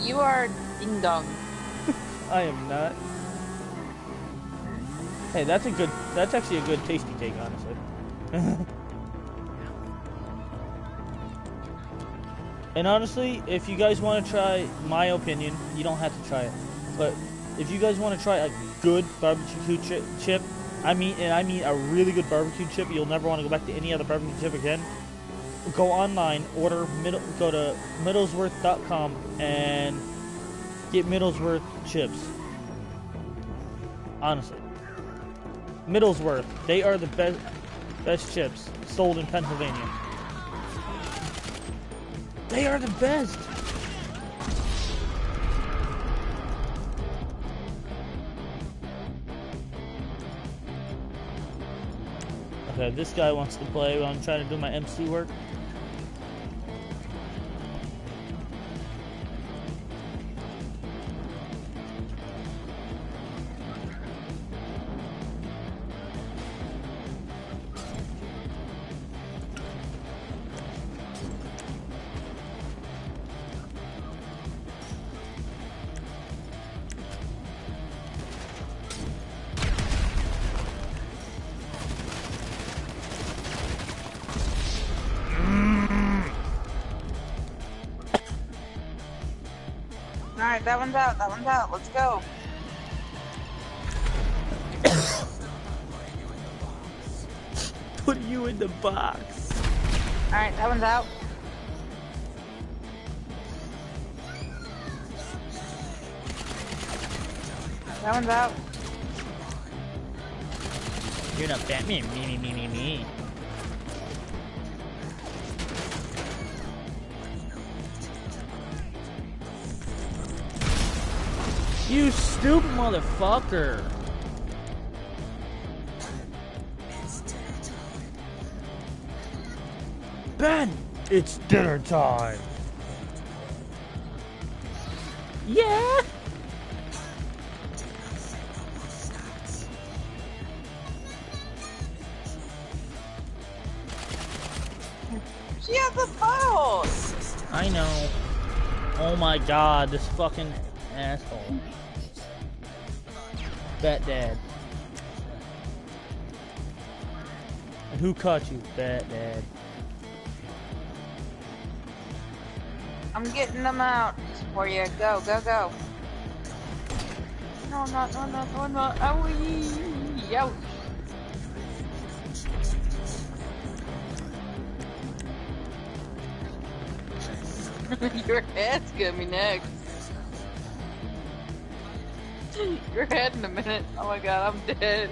S5: You are Ding dong.
S1: I am not. Hey, that's a good. That's actually a good tasty cake, honestly. and honestly, if you guys want to try my opinion, you don't have to try it. But if you guys want to try a good barbecue chi- chip, I mean, and I mean a really good barbecue chip, you'll never want to go back to any other barbecue chip again. Go online, order middle, go to middlesworth.com and get Middlesworth chips. Honestly. Middlesworth, they are the best best chips sold in Pennsylvania. They are the best. Okay, this guy wants to play while I'm trying to do my MC work.
S5: That one's out, that one's out. Let's go.
S1: Put you in the box.
S5: Alright, that one's out. That one's out.
S1: You're not Batman. Me, me, me, me, me. You stupid motherfucker. Ben, it's dinner time. Yeah.
S5: She has a phone!
S1: I know. Oh my god, this fucking asshole. Bat Dad. And who caught you, Bat Dad?
S5: I'm getting them out for you. Go, go, go. No, no, no, no, no, no. Owie! Ouch. Your head's gonna be next. Your head in a minute. Oh my god, I'm dead.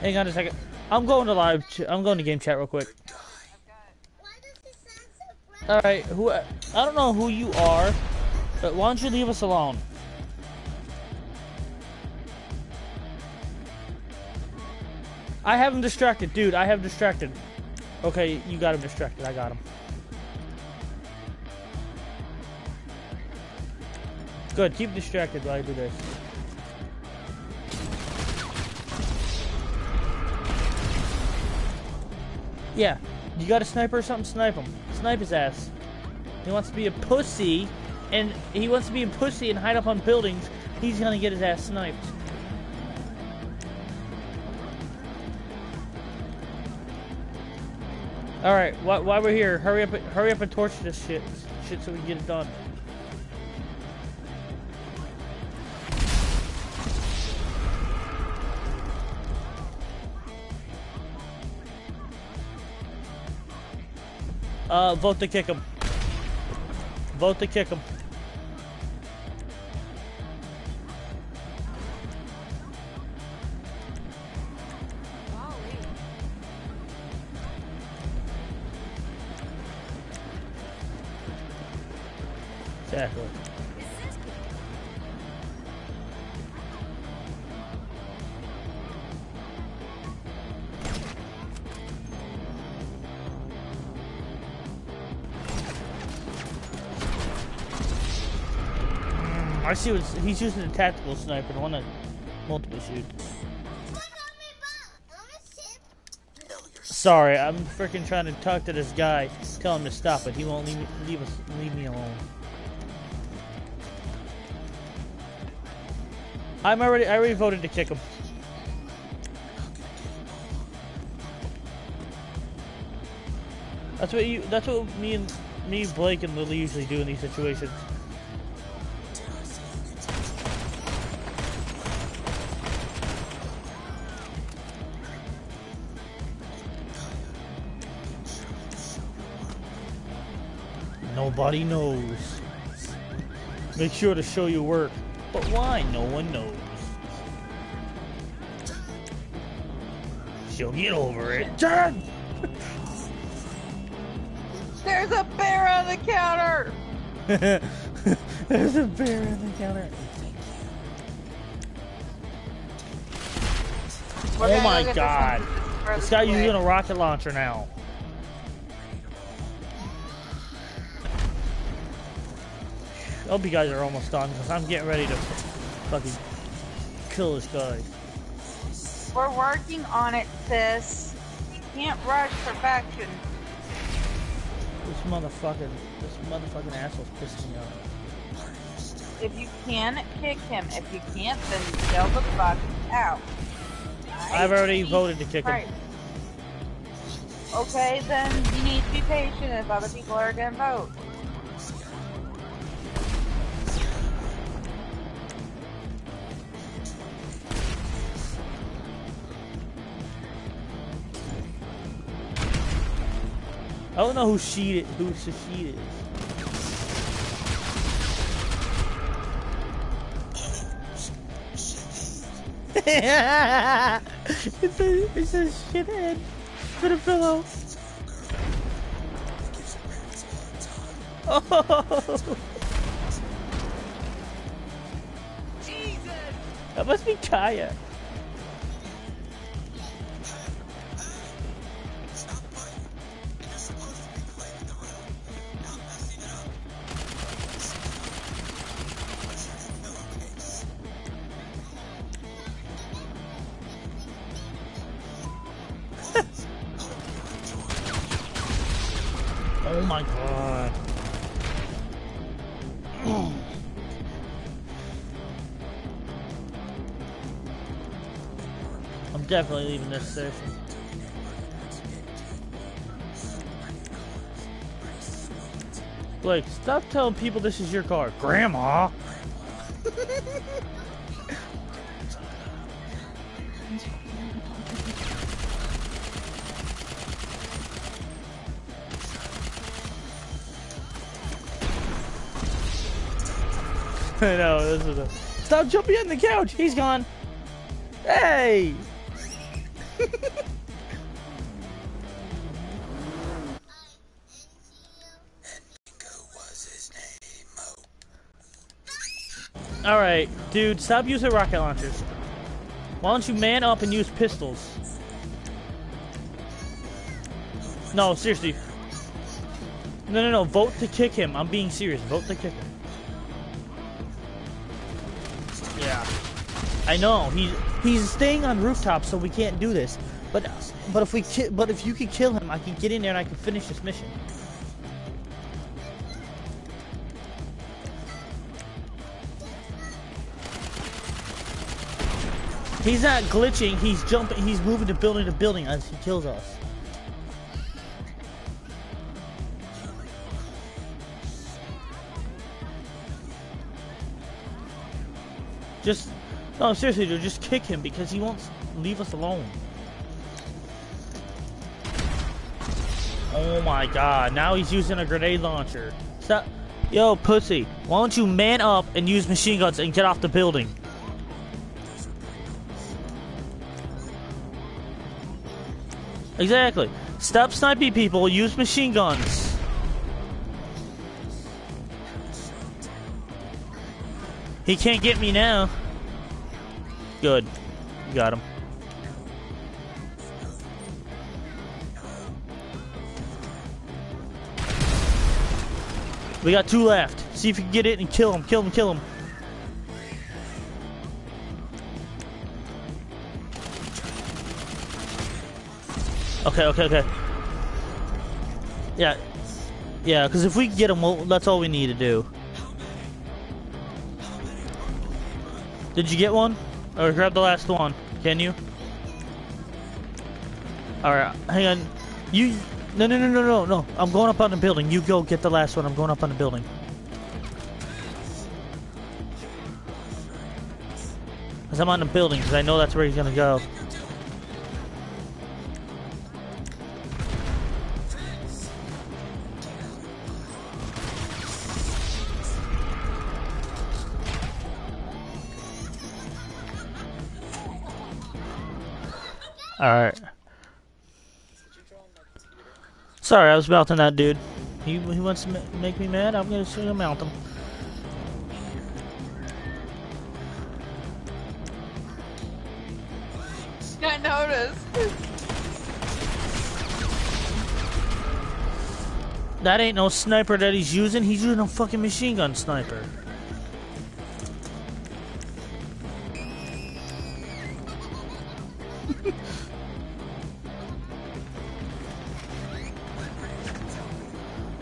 S1: Hang on a second. I'm going to live. I'm going to game chat real quick. All right. Who? I don't know who you are, but why don't you leave us alone? I have him distracted, dude. I have distracted. Okay, you got him distracted. I got him. Good. Keep distracted while I do this. Yeah. You got a sniper or something? Snipe him. Snipe his ass. He wants to be a pussy, and he wants to be a pussy and hide up on buildings. He's gonna get his ass sniped. All right, why, we're here, hurry up, hurry up and torch this shit, shit, so we can get it done. Uh, vote to kick him. Vote to kick him. I see what he's using a tactical sniper, the one that multiple shoots. Sorry, I'm freaking trying to talk to this guy, tell him to stop, but he won't leave me, leave us, leave me alone. I'm already, I already voted to kick him. That's what you, that's what me and me, Blake, and Lily usually do in these situations. Nobody knows. Make sure to show your work. But why? No one knows. She'll get over it. Turn!
S5: There's a bear on the counter.
S1: There's a bear on the counter.
S5: We're
S1: oh my god.
S5: This, one
S1: This guy using a rocket launcher now. I hope you guys are almost done because I'm getting ready to fucking kill this guy.
S5: We're working on it, sis. You can't rush perfection.
S1: This motherfucking, this motherfucking asshole's pissing me off.
S5: If you can, kick him. If you can't, then yell the fuck out.
S1: I've already voted to kick him.
S5: Right. Okay, then you need to be patient if other people are gonna vote.
S1: I don't know who she who Shashid is. it's a it's a shithead for the pillow. Oh. That must be Kaya. Definitely leaving this station. Blake, stop telling people this is your car. Grandma! I know, this is a... Stop jumping on the couch! He's gone! Hey! Alright, dude, stop using rocket launchers. Why don't you man up and use pistols? No, seriously. No, no, no, vote to kick him. I'm being serious. Vote to kick him. I know. He's he's staying on rooftops, so we can't do this. But but if we but if you could kill him, I can get in there and I can finish this mission. He's not glitching. He's jumping. He's moving to building to building as he kills us. Just no, seriously, dude. Just kick him because he won't leave us alone. Oh my god! Now he's using a grenade launcher. Stop. Yo, pussy. Why don't you man up and use machine guns and get off the building? Exactly. Stop sniping people, use machine guns. He can't get me now. Good. You got him. We got two left. See if you can get it and kill him, kill him, kill him. Okay, okay, okay. Yeah, yeah. Because if we get him, well, that's all we need to do. Did you get one? Or grab the last one? Can you? All right, hang on. You. No, no, no, no, no, no. I'm going up on the building. You go get the last one. I'm going up on the building. Cause I'm on the building, cause I know that's where he's gonna go. Alright. Sorry, I was mounting that dude. He, he wants to ma- make me mad, I'm gonna shoot him mount him.
S5: I noticed.
S1: That ain't no sniper that he's using, he's using a fucking machine gun sniper.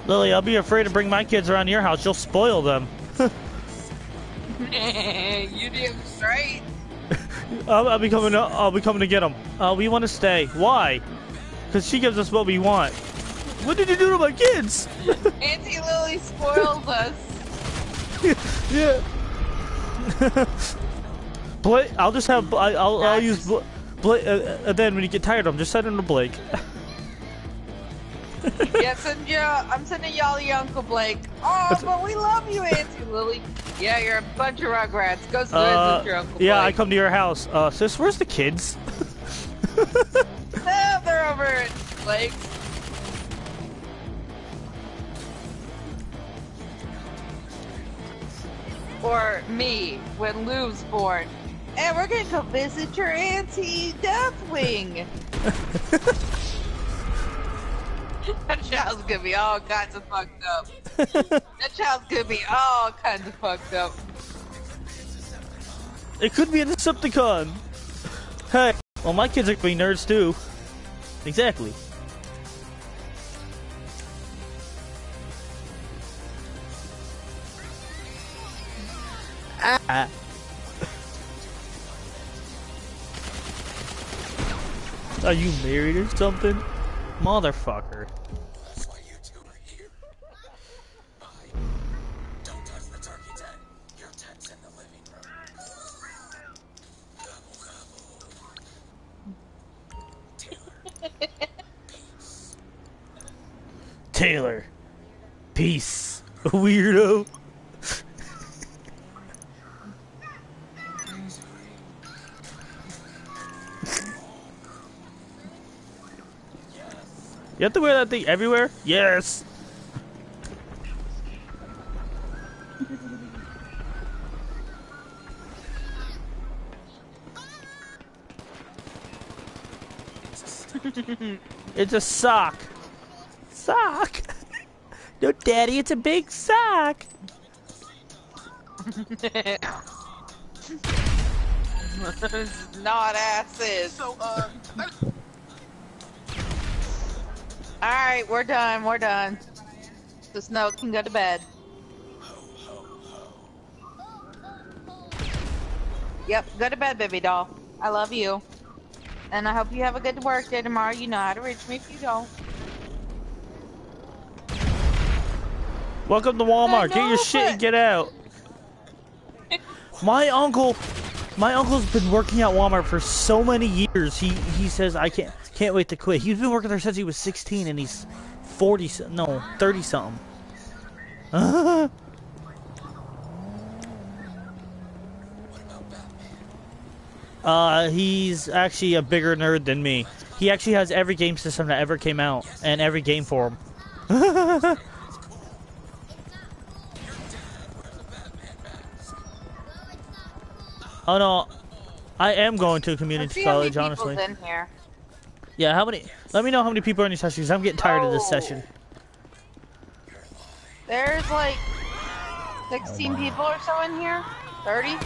S1: Lily, I'll be afraid to bring my kids around your house. You'll spoil them.
S5: you damn straight.
S1: I'll, I'll be coming. To, I'll be coming to get them. Uh, we want to stay. Why? Because she gives us what we want. What did you do to my kids?
S5: Auntie Lily spoils us.
S1: yeah. Blake, I'll just have. I'll, I'll use. Bla- Blake, uh, uh, and then when you get tired of them, just send them to Blake.
S5: Yes, and yeah, I'm sending y'all your Uncle Blake. Oh, but we love you, Auntie Lily. Yeah, you're a bunch of rugrats. Go split
S1: Uh,
S5: your Uncle
S1: yeah, I come to your house. Uh, sis, where's the kids?
S5: Ah, they're over at Blake's. Or me, when Lou's born. And we're gonna go visit your Auntie Deathwing. that child's gonna be all kinds of fucked up. that child's gonna be all kinds of fucked up.
S1: It could be a Decepticon. Hey, well, my kids are gonna be nerds too. Exactly. Ah. Are you married or something? Motherfucker.
S6: That's why you two are here. Bye. Don't touch the turkey tent. Your tent's in the living room. Taylor. Peace.
S1: Taylor. Weirdo. You have to wear that thing everywhere? Yes. it's a sock. Sock. No, Daddy, it's a big sock.
S5: Not asses.
S9: So, uh,
S5: Alright, we're done, we're done. The snow can go to bed. Yep, go to bed, baby doll. I love you. And I hope you have a good work day tomorrow. You know how to reach me if you don't.
S1: Welcome to Walmart. Get
S5: know,
S1: your shit and get out. My uncle, my uncle's been working at Walmart for so many years. He he says I can't can't wait to quit. He's been working there since he was 16, and he's 40 no 30 something. Uh, he's actually a bigger nerd than me. He actually has every game system that ever came out and every game for him. oh no, I am going to
S5: Let's
S1: community
S5: see how many
S1: college, honestly.
S5: in here.
S1: Yeah, how many? Let me know how many people are in your session. 'cause I'm getting tired of this
S5: Oh.
S1: session.
S5: There's like 16 people or so in here. 30.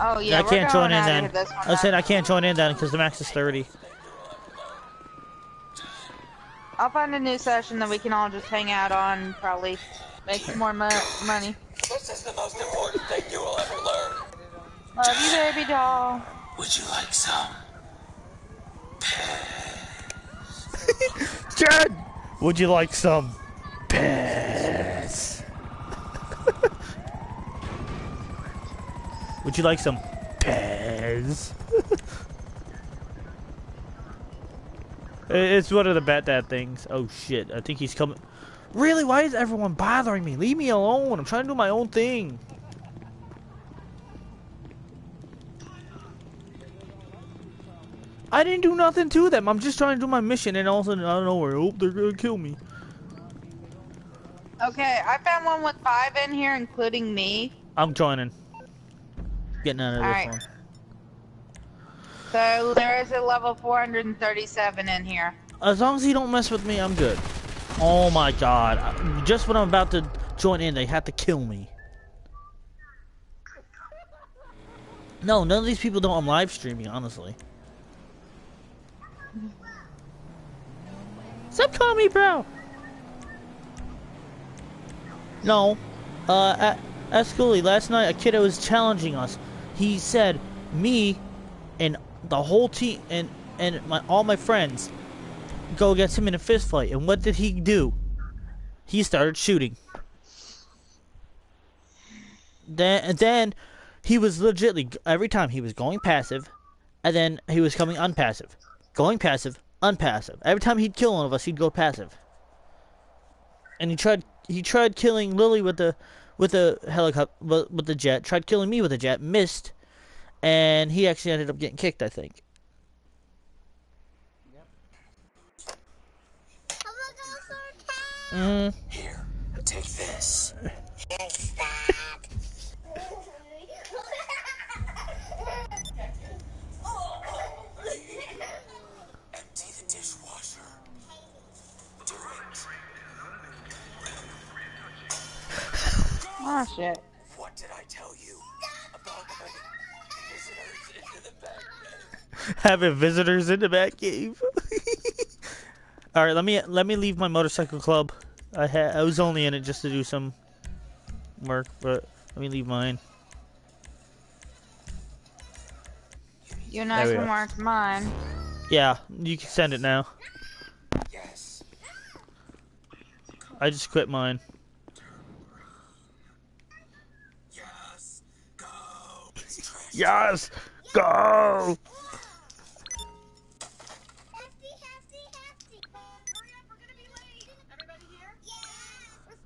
S5: Oh yeah,
S1: I can't join in then.
S5: here this one
S1: I said. I can't join in then because the max is 30.
S5: I'll find a new session that we can all just hang out on. Probably make some more mo- money.
S6: This is the most important thing you will ever learn.
S5: Love you, baby doll.
S6: Would you like some?
S1: Chad, would you like some piss? would you like some piss? it's one of the Bat Dad things. Oh shit! I think he's coming. Really? Why is everyone bothering me? Leave me alone. I'm trying to do my own thing. I didn't do nothing to them. I'm just trying to do my mission, and all of a sudden, I don't know where. oh, they're gonna kill me.
S5: Okay, I found one with five in here, including me.
S1: I'm joining. Getting out of this
S5: Alright.
S1: one.
S5: So there is a level 437 in here.
S1: As long as you don't mess with me, I'm good. Oh my god. Just when I'm about to join in, they had to kill me. No, none of these people know I'm live streaming, honestly. Stop calling me bro! No. Uh, at, at Schoolie, last night, a kiddo was challenging us. He said, me and the whole team and, and my all my friends go against him in a fist fight. And what did he do? He started shooting. Then, then he was legitly every time he was going passive, and then he was coming unpassive, going passive, unpassive. Every time he'd kill one of us, he'd go passive. And he tried he tried killing Lily with the with the helicopter with with the jet. Tried killing me with the jet, missed, and he actually ended up getting kicked. I think. Mm.
S6: Here, take this. Empty the dishwasher. Do it.
S5: Oh shit.
S6: What did I tell you about my visitors into the back
S1: having visitors in the back cave. All right, let me let me leave my motorcycle club. I had I was only in it just to do some work, but let me leave mine.
S5: You nice
S1: we
S5: one
S1: go.
S5: marked mine.
S1: Yeah, you can send it now.
S6: Yes.
S1: I just quit mine.
S6: Yes. Go. It's trash.
S1: Yes, go.
S7: Hefty, hefty, hefty. Hurry up, we're gonna be late. Everybody here? Yeah. What's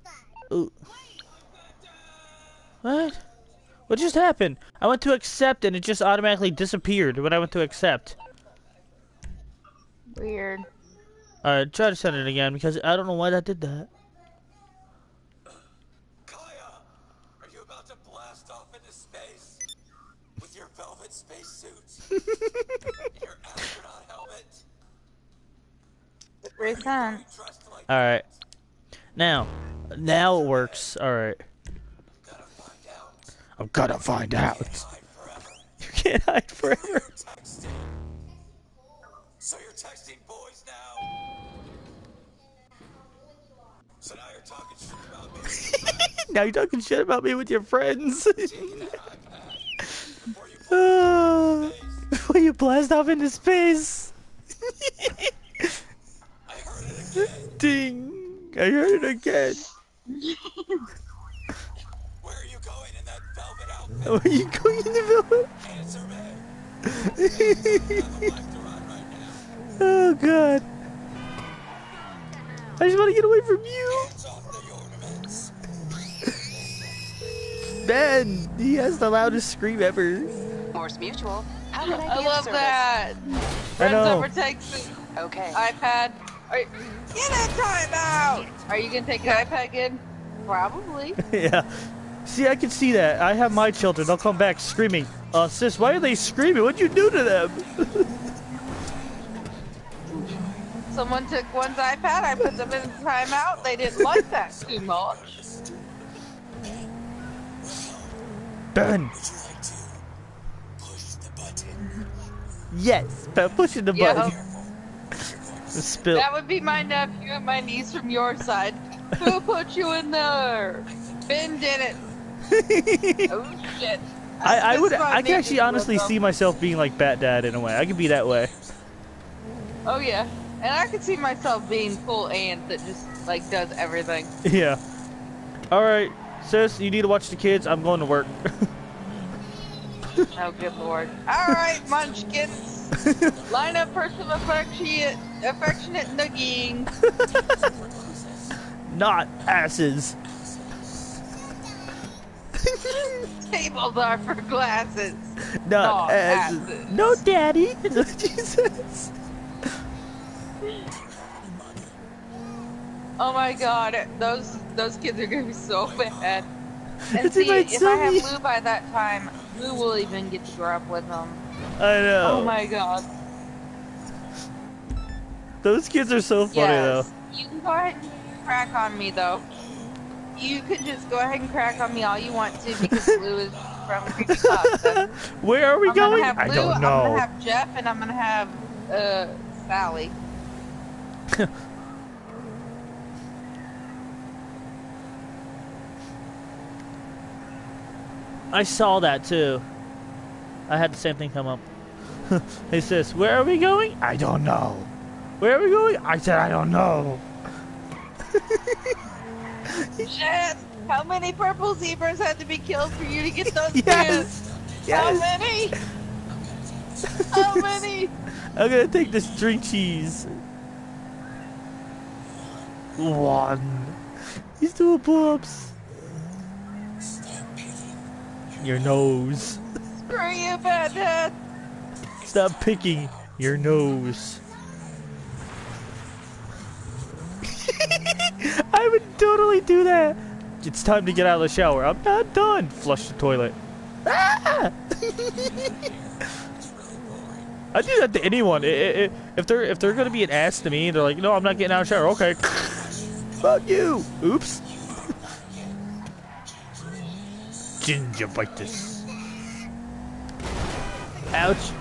S7: that?
S1: Ooh. What? What just happened? I went to accept and it just automatically disappeared when I went to accept.
S5: Weird.
S1: Alright, try to send it again because I don't know why that did that.
S6: Kaya, are you about to blast off into space with your velvet spacesuit, your astronaut helmet,
S5: Resent.
S1: Alright. Now. Now it works. Alright.
S6: gotta find out?
S1: I'm gonna find out. You can't hide forever.
S6: So you're texting boys now. So now you're talking shit about me.
S1: now you're talking shit about me with your friends.
S6: Taking that iPad before you
S1: Before you blast off into space.
S6: I heard it again.
S1: Ding. I heard it again.
S6: Where are you going in that velvet outfit?
S1: Where are you going in the village?
S6: Answer me. I have a life to run right.
S1: Oh god. I just want to get away from you.
S6: Hands off the ornaments.
S1: Ben, he has the loudest scream ever.
S10: Mors Mutual. How can I,
S5: I love
S10: service?
S5: that.
S1: I
S5: Friends
S1: know.
S5: overtakes the
S10: Okay.
S5: iPad. Are you, get a timeout! Are you gonna take an iPad again? Probably.
S1: yeah. See, I can see that. I have my children. They'll come back screaming. Uh, sis, why are they screaming? What'd you do to them?
S5: Someone took one's iPad, I put them in timeout. They didn't like that too much.
S1: Ben. Yes, but pushing the
S5: Yeah.
S1: button. Spill.
S5: That would be my nephew and my niece from your side. Who put you in there? Ben did it. oh shit.
S1: I, I
S5: This
S1: would. I can actually honestly see myself being like Bat Dad in a way. I could be that way.
S5: Oh yeah, and I could see myself being full aunt that just like does everything.
S1: Yeah. All right, sis. You need to watch the kids. I'm going to work.
S5: Oh good lord. All right, munchkins, line up for some affectionate, affectionate nugging.
S1: Not asses.
S5: Tables are for glasses.
S1: Not
S5: Not
S1: asses.
S5: asses.
S1: No, daddy. Jesus.
S5: Oh my god, those those kids are gonna be so bad. And
S1: It's
S5: see, if I have. Lou by that time, Lou will even get to grow up with them.
S1: I know.
S5: Oh my god.
S1: Those kids are so funny
S5: Yes. You can go ahead and crack on me though. You can just go ahead and crack on me all you want to because Lou is from Creepypasta.
S1: though. Where are we
S5: I'm
S1: going?
S5: gonna have
S1: I
S5: Lou,
S1: don't
S5: I'm
S1: know.
S5: gonna have Jeff, and I'm gonna have uh Sally.
S1: I saw that too. I had the same thing come up. hey sis, where are we going? I don't know. Where are we going? I said I don't know.
S5: Shit! How many purple zebras had to be killed for you to get those
S1: Yes.
S5: kids? How many? How many?
S1: I'm gonna take the string cheese. One. He's doing pull-ups. Your nose.
S5: Screw you, bad dad.
S1: Stop picking your nose. I would totally do that. It's time to get out of the shower. I'm not done. Flush the toilet. Ah! I do that to anyone. If they're if they're gonna be an ass to me, they're like, no, I'm not getting out of the shower. Okay. Fuck you. Oops. Gingivitis. Ouch.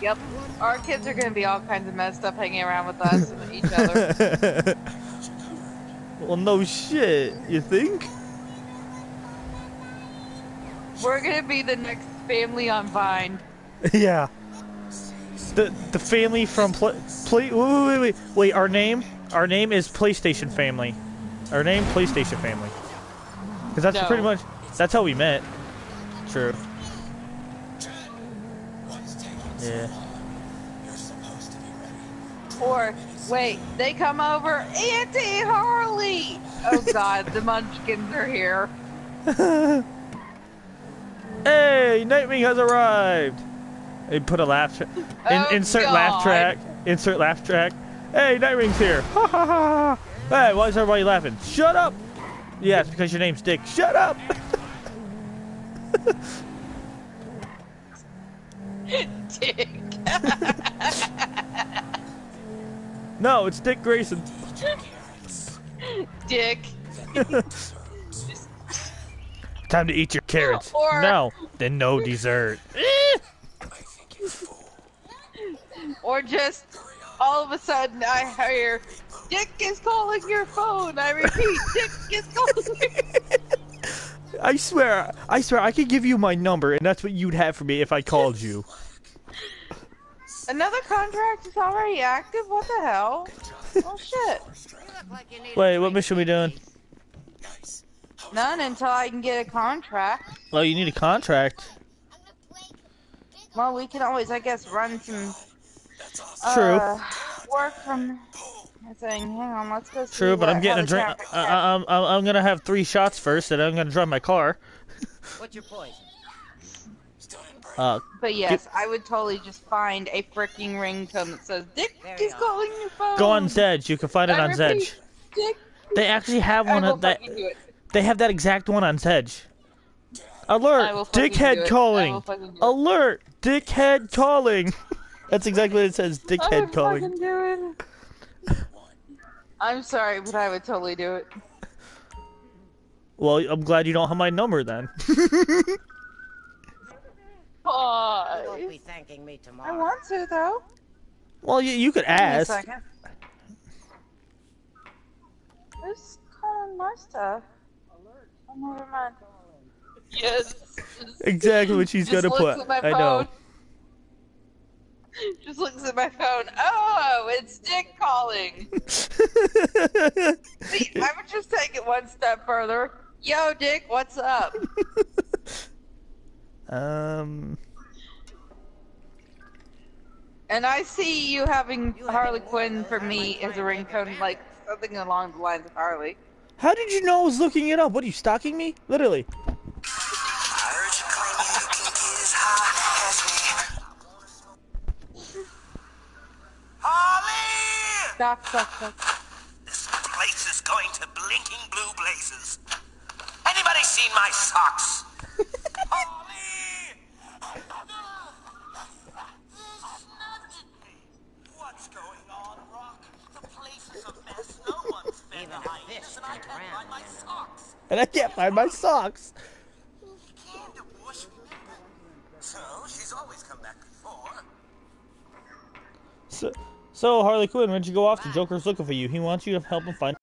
S5: Yep. Our kids are gonna be all kinds of messed up hanging around with us and each other.
S1: well, no shit. You think?
S5: We're gonna be the next family on Vine.
S1: yeah. The the family from play. play wait, wait, wait, wait, wait. Our name. Our name is PlayStation Family. Our name PlayStation Family. Because that's
S5: No.
S1: pretty much that's how we met. True. Yeah.
S5: Or wait, they come over, Auntie Harley. Oh God, the Munchkins are here.
S1: Hey, Nightwing has arrived. They put a laugh. Tra- in,
S5: Oh,
S1: insert laugh track. Insert laugh track. Hey, Nightwing's here. Ha ha ha. ha. Hey, why is everybody laughing? Shut up. Yeah, it's because your name's Dick. Shut up.
S5: Dick.
S1: no, it's Dick Grayson.
S5: Dick.
S1: Time to eat your carrots.
S5: Or-
S1: No, then no dessert.
S5: Or just all of a sudden I hear, Dick is calling your phone. I repeat, Dick is calling.
S1: I swear, I swear, I could give you my number, and that's what you'd have for me if I called you.
S5: Another contract is already active. What the hell? Oh shit.
S1: Wait, what mission are we doing?
S5: None until I can get a contract.
S1: Oh, you need a contract.
S5: Well, we can always, I guess, run some.
S1: True.
S5: Uh, work from. Thing. Hang on, let's go. See
S1: True, but
S5: what-
S1: I'm getting a drink.
S5: traffic
S1: I,
S5: is.
S1: I, I'm, I'm I'm gonna have three shots first, and I'm gonna drive my car.
S8: What's your poison?
S1: Uh,
S5: But yes, I would totally just find a freaking ringtone that says "Dick is calling your phone."
S1: go on Zedge. You can find it
S5: I
S1: on
S5: repeat,
S1: Zedge.
S5: Dick.
S1: They actually have one of that.
S5: fucking do it.
S1: They have that exact one on Zedge. Alert!
S5: fucking do
S1: Dickhead calling!
S5: will fucking do.
S1: Alert! Dickhead calling! That's exactly what it says.
S5: I
S1: Dickhead
S5: would
S1: calling.
S5: fucking do it. I'm sorry, but I would totally do it.
S1: Well, I'm glad you don't have my number then.
S8: You won't
S5: Bye.
S8: be thanking me
S5: I want to though.
S1: Well, you, you could
S5: Give me a
S1: ask.
S5: second. Who's calling my stuff? Oh, never mind. Yes.
S1: Exactly what she's
S5: Just
S1: gonna put.
S5: at my
S1: I know.
S5: Just looks at my phone. Oh, it's Dick calling. See, I would just take it one step further. Yo, Dick, what's up?
S1: um.
S5: And I see you having Harley Quinn for me as a ringtone, like something along the lines of Harley.
S1: How did you know I was looking it up? What are you stalking me? Literally.
S6: Harley!
S5: Doc, doc, doc.
S6: This place is going to blinking blue blazes. Anybody seen my socks? Harley! What's going on, Rock? The place is a mess. No one's been
S8: Even
S6: behind this, and I
S8: can
S6: can't
S8: drown
S6: find my socks.
S1: And I can't find my socks.
S6: Can't divorce remember? So, she's always come back before.
S1: So, so Harley Quinn, when'd you go off? The Joker's looking for you. He wants you to help him find.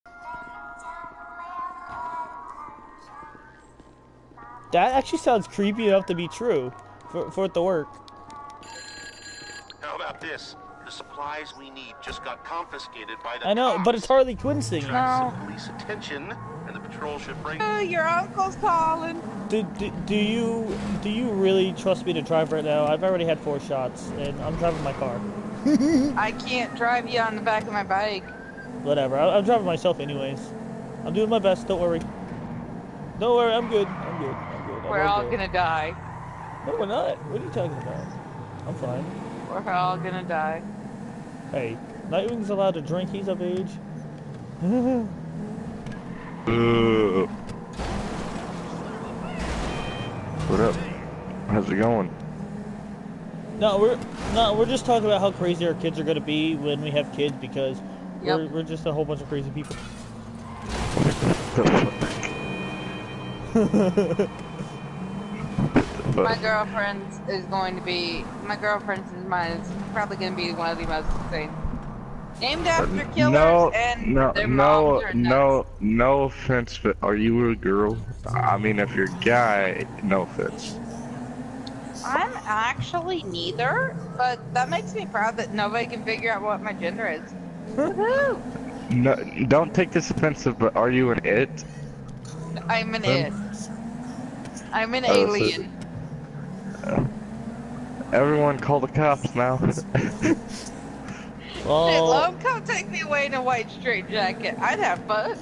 S1: That actually sounds creepy enough to be true, for, for it to work.
S9: How about this? The supplies we need just got confiscated by the
S1: I know, but it's Harley Quinn singing.
S5: No.
S9: some oh. police attention, and the patrol should bring.
S5: Oh, your uncle's calling.
S1: Do, do, do you do you really trust me to drive right now? I've already had four shots, and I'm driving my car.
S5: I can't drive you on the back of my bike.
S1: Whatever, I, I'm driving myself anyways. I'm doing my best. Don't worry. Don't worry, I'm good. I'm good. I'm good. I'm
S5: We're all
S1: good.
S5: gonna die.
S1: No, we're not. What are you talking about? I'm fine.
S5: We're all gonna die.
S1: Hey, Nightwing's allowed to drink. He's of age.
S11: What up? How's it going?
S1: No, we're no, we're just talking about how crazy our kids are gonna be when we have kids because we're, we're just a whole bunch of crazy people.
S5: My girlfriend is going to be. My girlfriend's is mine is probably going to be one of the most insane. Named uh, after killers
S11: no,
S5: and
S11: no,
S5: their
S11: no,
S5: moms are nuts.
S11: no, no offense, but are you a girl? I mean, if you're a guy, no offense.
S5: I'm actually neither, but that makes me proud that nobody can figure out what my gender is. Woohoo!
S11: No, don't take this offensive, but are you an it?
S5: I'm an
S11: Um,
S5: it. I'm an
S11: Oh, so-
S5: alien.
S11: Everyone call the cops now.
S5: Shit,
S1: Oh,
S5: love, come take me away in a white straight jacket. I'd have fun.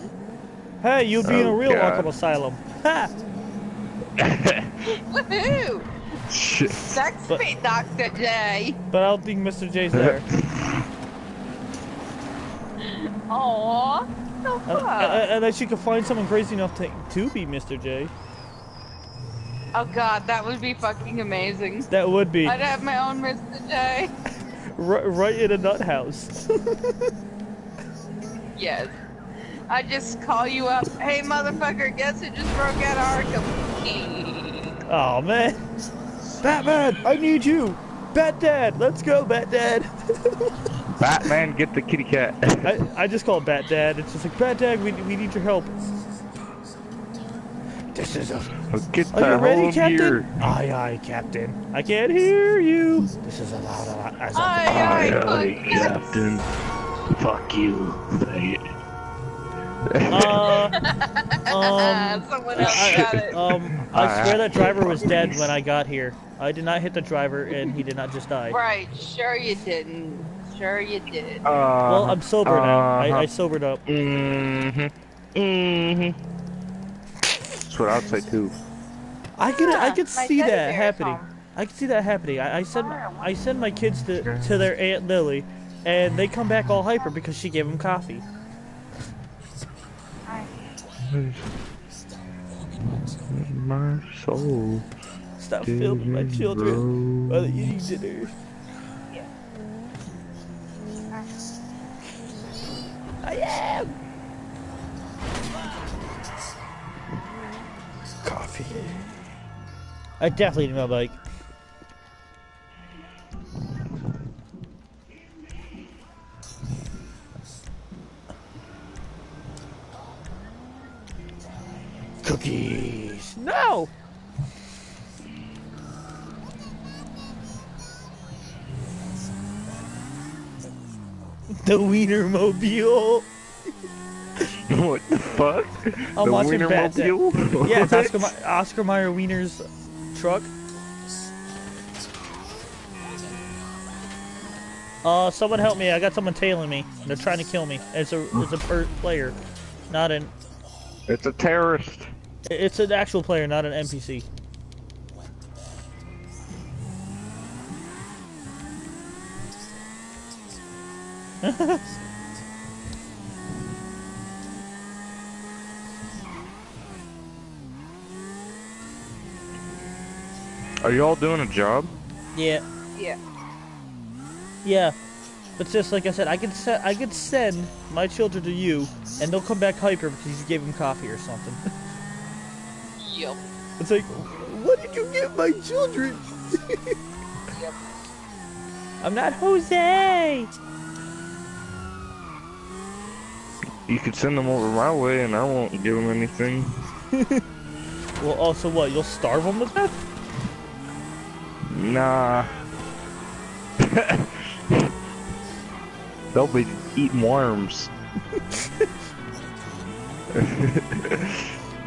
S1: hey, you'd be in a
S11: Oh,
S1: real
S11: God.
S1: Arkham Asylum. Ha!
S5: Woohoo!
S11: Shit.
S5: That's
S1: But-
S5: me, Dr. J.
S1: But I don't think Mr. J's there.
S5: Aww. So fun.
S1: unless you could find someone crazy enough to, to be Mr. J.
S5: Oh god, that would be fucking amazing.
S1: That would be
S5: I'd have my own Mr. J.
S1: right, right in a nut house.
S5: Yes. I just call you up. Hey, motherfucker, guess who just broke out of Arkham?
S1: oh man, Batman, I need you. Bat Dad, let's go, Bat Dad.
S11: Batman, get the kitty cat.
S1: I, I just call it Bat Dad. It's just like Bat Dad, we, we need your help. This is a.
S11: get
S1: Are you ready, Captain?
S11: gear.
S1: Aye, aye, Captain. I can't hear you. This is a loud. loud as a-
S5: Aye,
S11: Aye,
S5: aye,
S11: aye. Captain. Fuck you. Faggot.
S1: Uh, um,
S5: Someone
S1: I,
S5: else got it.
S1: um, I swear that driver was dead when I got here. I did not hit the driver, and he did not just die.
S5: Right, sure you didn't. Sure you did.
S11: Uh,
S1: Well, I'm sober now. I, I
S11: uh-huh.
S1: sobered up.
S11: Mm-hmm. Mm-hmm. That's what I'd say too.
S1: I could I could see that happening. I could see that happening. I, I send I send my kids to to their aunt Lily, and they come back all hyper because she gave them coffee.
S11: My soul.
S1: Stop filming my children while they're eating dinner. I am. Coffee. I definitely need my bike. Cookies. No. The Wiener Mobile.
S11: what the fuck?
S1: I'm
S11: the
S1: watching Bad Dad.
S11: Wienermobile?
S1: Yeah, it's
S11: What?
S1: Oscar, Mi- Oscar Mayer Wiener's truck. Uh, someone help me! I got someone tailing me. They're trying to kill me. It's a it's a per player, not an.
S11: It's a terrorist.
S1: It's an actual player, not an NPC.
S11: Are you all doing a job?
S1: Yeah,
S5: Yeah.
S1: yeah. But just like I said, I could se- I could send my children to you, and they'll come back hyper because you gave them coffee or something.
S5: Yep.
S1: It's like, what did you give my children?
S5: Yep.
S1: I'm not Jose.
S11: You could send them over my way, and I won't give them anything.
S1: Well, also what? You'll starve them to death?
S11: Nah. They'll be eating worms.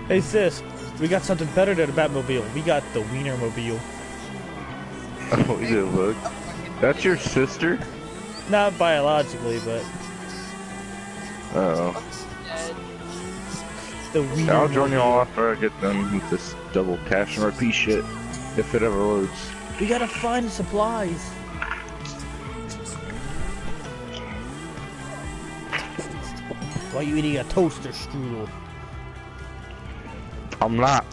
S1: Hey sis, we got something better than a Batmobile. We got the Wiener Mobile.
S11: Oh, yeah, look. That's your sister?
S1: Not biologically, but
S11: Oh.
S1: the Wiener.
S11: I'll join y'all after I get done with this double cash and RP shit. If it ever loads.
S1: We gotta find supplies. Why are you eating a toaster strudel?
S11: I'm not.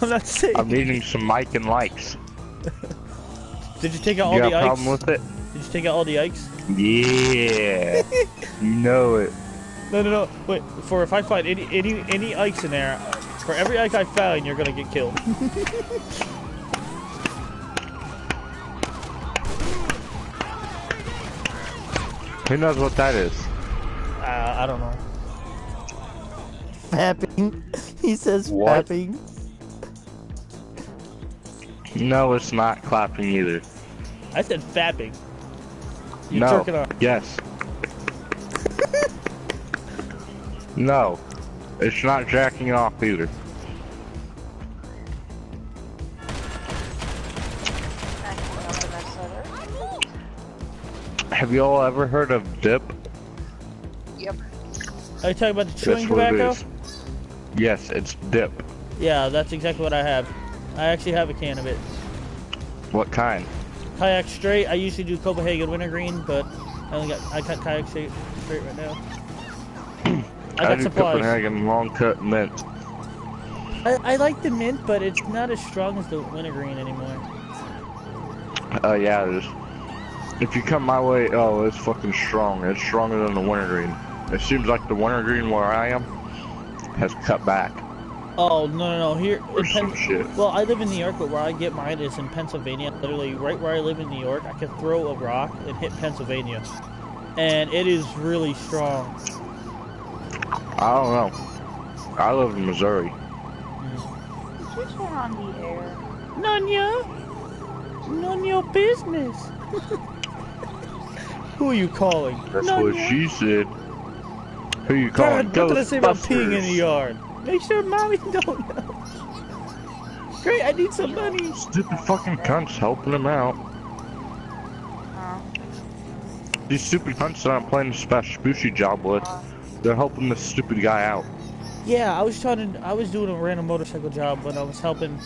S1: I'm not saying.
S11: I'm needing some mic and likes.
S1: Did you take out all
S11: You got
S1: the
S11: a
S1: ikes?
S11: problem with it?
S1: Did you take out all the ikes?
S11: Yeah. you know it.
S1: No, no, no. Wait. For if I find any any any ikes in there, for every ike I find, you're gonna get killed.
S11: Who knows what that is?
S1: Uh, I don't know. Fapping. He says
S11: What?
S1: fapping.
S11: No, it's not clapping either.
S1: I said fapping. You're
S11: no.
S1: jerking off.
S11: Yes. no. It's not jacking off either. Have you all ever heard of dip?
S1: Are you talking about the chewing
S11: it
S1: tobacco?
S11: Yes, it's dip.
S1: Yeah, that's exactly what I have. I actually have a can of it.
S11: What kind?
S1: Kodiak straight. I usually do Copenhagen wintergreen, but I only got I got Kodiak straight, straight right now. I got
S11: do
S1: supplies.
S11: Copenhagen long cut mint.
S1: I, I like the mint, but it's not as strong as the wintergreen anymore.
S11: Oh yeah, it is. If you come my way, oh, it's fucking strong. It's stronger than the wintergreen. It seems like the wintergreen where I am has cut back.
S1: Oh no no no! Here
S11: Or
S1: in
S11: some
S1: Pen-
S11: shit.
S1: Well, I live in New York, but where I get mine is in Pennsylvania. Literally, right where I live in New York, I can throw a rock and hit Pennsylvania, and it is really strong.
S11: I don't know. I live in Missouri.
S5: Did you turn on the air?
S1: None ya, none your business. Who are you calling?
S11: That's
S1: None
S11: what
S1: ya.
S11: she said. Who you calling?
S1: God, what did I say about peeing in the yard? Make sure mommy don't know. Great, I need some money.
S11: Stupid fucking cunts helping him out. These stupid cunts that I'm playing the special spooshy job with, they're helping this stupid guy out.
S1: Yeah, I was trying to. I was doing a random motorcycle job when I was helping.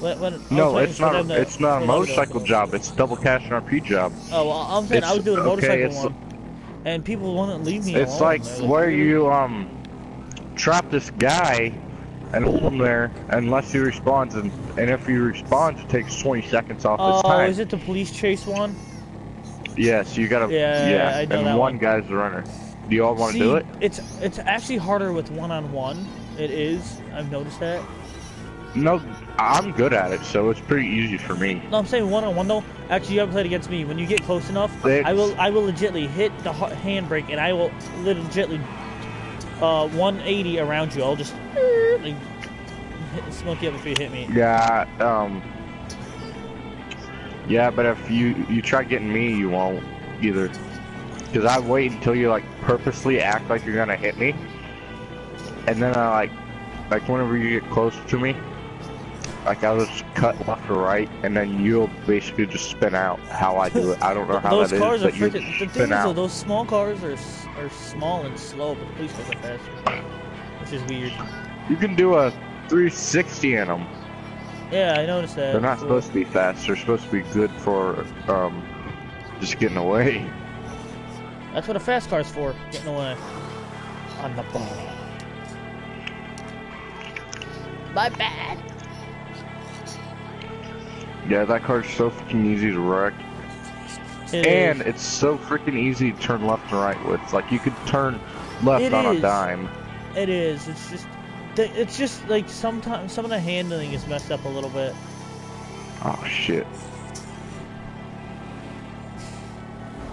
S1: When, when, I was
S11: No, it's not.
S1: them
S11: A,
S1: to
S11: it's not a motorcycle job. It's a double cash and RP job.
S1: Oh, well, I'm saying I was doing a motorcycle
S11: it's-
S1: one, and people wouldn't leave me
S11: It's
S1: alone.
S11: like
S1: They're
S11: where you um trap this guy and hold him there unless he responds, and, and if he responds, it takes 20 seconds off his
S1: Oh,
S11: time.
S1: is it the police chase one?
S11: Yes, you gotta.
S1: Yeah,
S11: Yeah,
S1: I know
S11: and one
S1: one.
S11: guy's the runner. Do you all want to do it?
S1: It's it's actually harder with one on one. It is. I've noticed that.
S11: No, I'm good at it, so it's pretty easy for me.
S1: No, I'm saying one on one though. Actually, you haven't played against me. When you get close enough, I will I will legitly hit the handbrake and I will legitly uh 180 around you. I'll just like smoke you up before you hit me.
S11: Yeah, um. Yeah, but if you you try getting me, you won't either. Cause I wait until you like purposely act like you're gonna hit me, and then I like, like whenever you get close to me, like I'll just cut left or right, and then you'll basically just spin out. How I do it, I don't know how
S1: those
S11: that is,
S1: cars are
S11: but you
S1: freaking. The
S11: spin
S1: thing is, though,
S11: out.
S1: those small cars are are small and slow, but the police cars are faster, which is weird.
S11: You can do a 360 in them.
S1: Yeah, I noticed that.
S11: They're not
S1: Cool.
S11: supposed to be fast. They're supposed to be good for um, just getting away.
S1: That's what a fast car's for, getting away. On the ball. My bad.
S11: Yeah, that car's so freaking easy to wreck.
S1: It
S11: and
S1: is.
S11: it's so freaking easy to turn left and right with. Like you could turn left
S1: It
S11: on
S1: is.
S11: a dime.
S1: It is. It's just. It's just like sometimes some of the handling is messed up a little bit.
S11: Oh shit.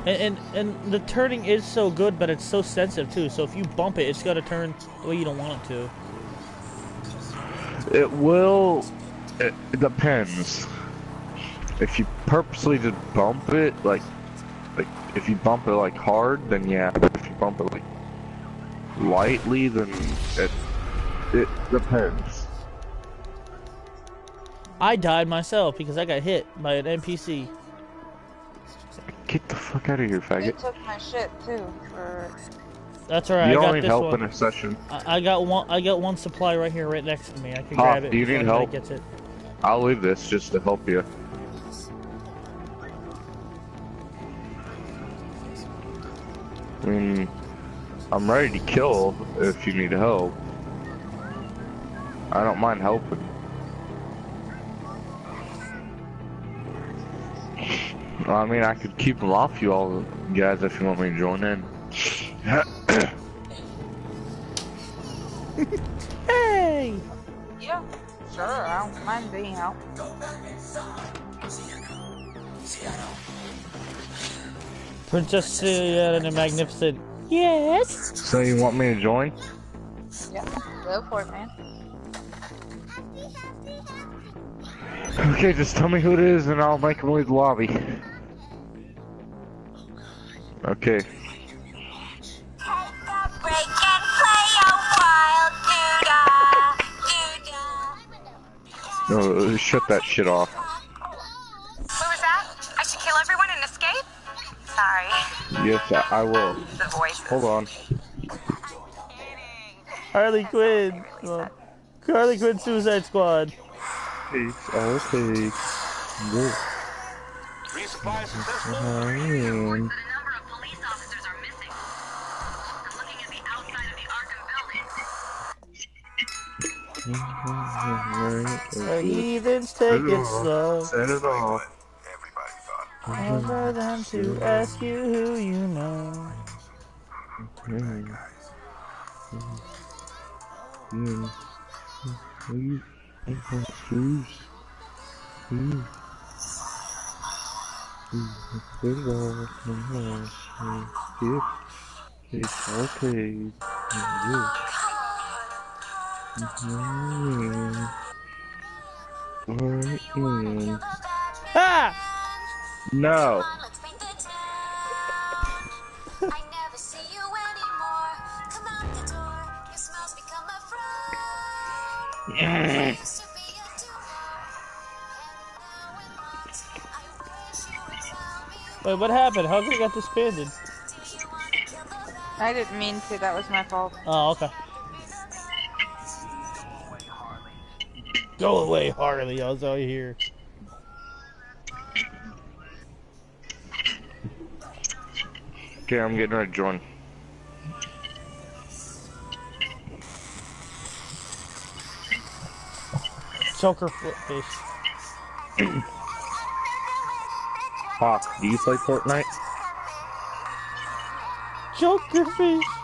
S1: And, and and the turning is so good, but it's so sensitive too. So if you bump it, it's gonna turn the way you don't want it to.
S11: It will. It depends. If you purposely just bump it, like, like if you bump it like hard, then yeah. But if you bump it like lightly, then it it depends.
S1: I died myself because I got hit by an NPC.
S11: Get the fuck out of here,
S5: You
S11: faggot.
S5: took my shit too. For
S1: That's alright.
S11: you
S1: I
S11: don't
S1: got
S11: need help
S1: one.
S11: in a session.
S1: I, I got one. I got one supply right here, right next to me. I can
S11: Pop,
S1: grab it.
S11: do you
S1: before
S11: need help?
S1: Gets it.
S11: I'll leave this just to help you. I mean, I'm ready to kill if you need help. I don't mind helping. I mean, I could keep them off you all guys if you want me to join in.
S1: Hey!
S5: yeah, sure. I don't mind being out.
S1: Princess Celia and the Magnificent. Yes.
S11: so you want me to join?
S5: Yeah, go for it, man.
S11: Okay, just tell me who it is and I'll make him leave the lobby. Okay. No, shut that shit off.
S10: What was that? I should kill everyone and escape? Sorry.
S11: Yes, I, I will.
S10: The voices.
S11: Hold on.
S1: Harley Quinn. Well, Harley Quinn Suicide Squad.
S11: Peace. Oh, okay. Good.
S9: Resupply successful?
S11: Alright.
S1: Mm-hmm. Heathens take it slow.
S11: Set it off.
S1: For them to ask you who you know.
S11: It's okay. Mm. Mm.
S1: Ah!
S11: No.
S1: Wait, what happened? How come it got disbanded?
S5: I didn't mean to. That was my fault.
S1: Oh, okay. Go away, Harley. I was out here.
S11: Okay, I'm getting ready to join.
S1: Choker flip fish.
S11: Hawk, do you play Fortnite?
S1: Choker fish.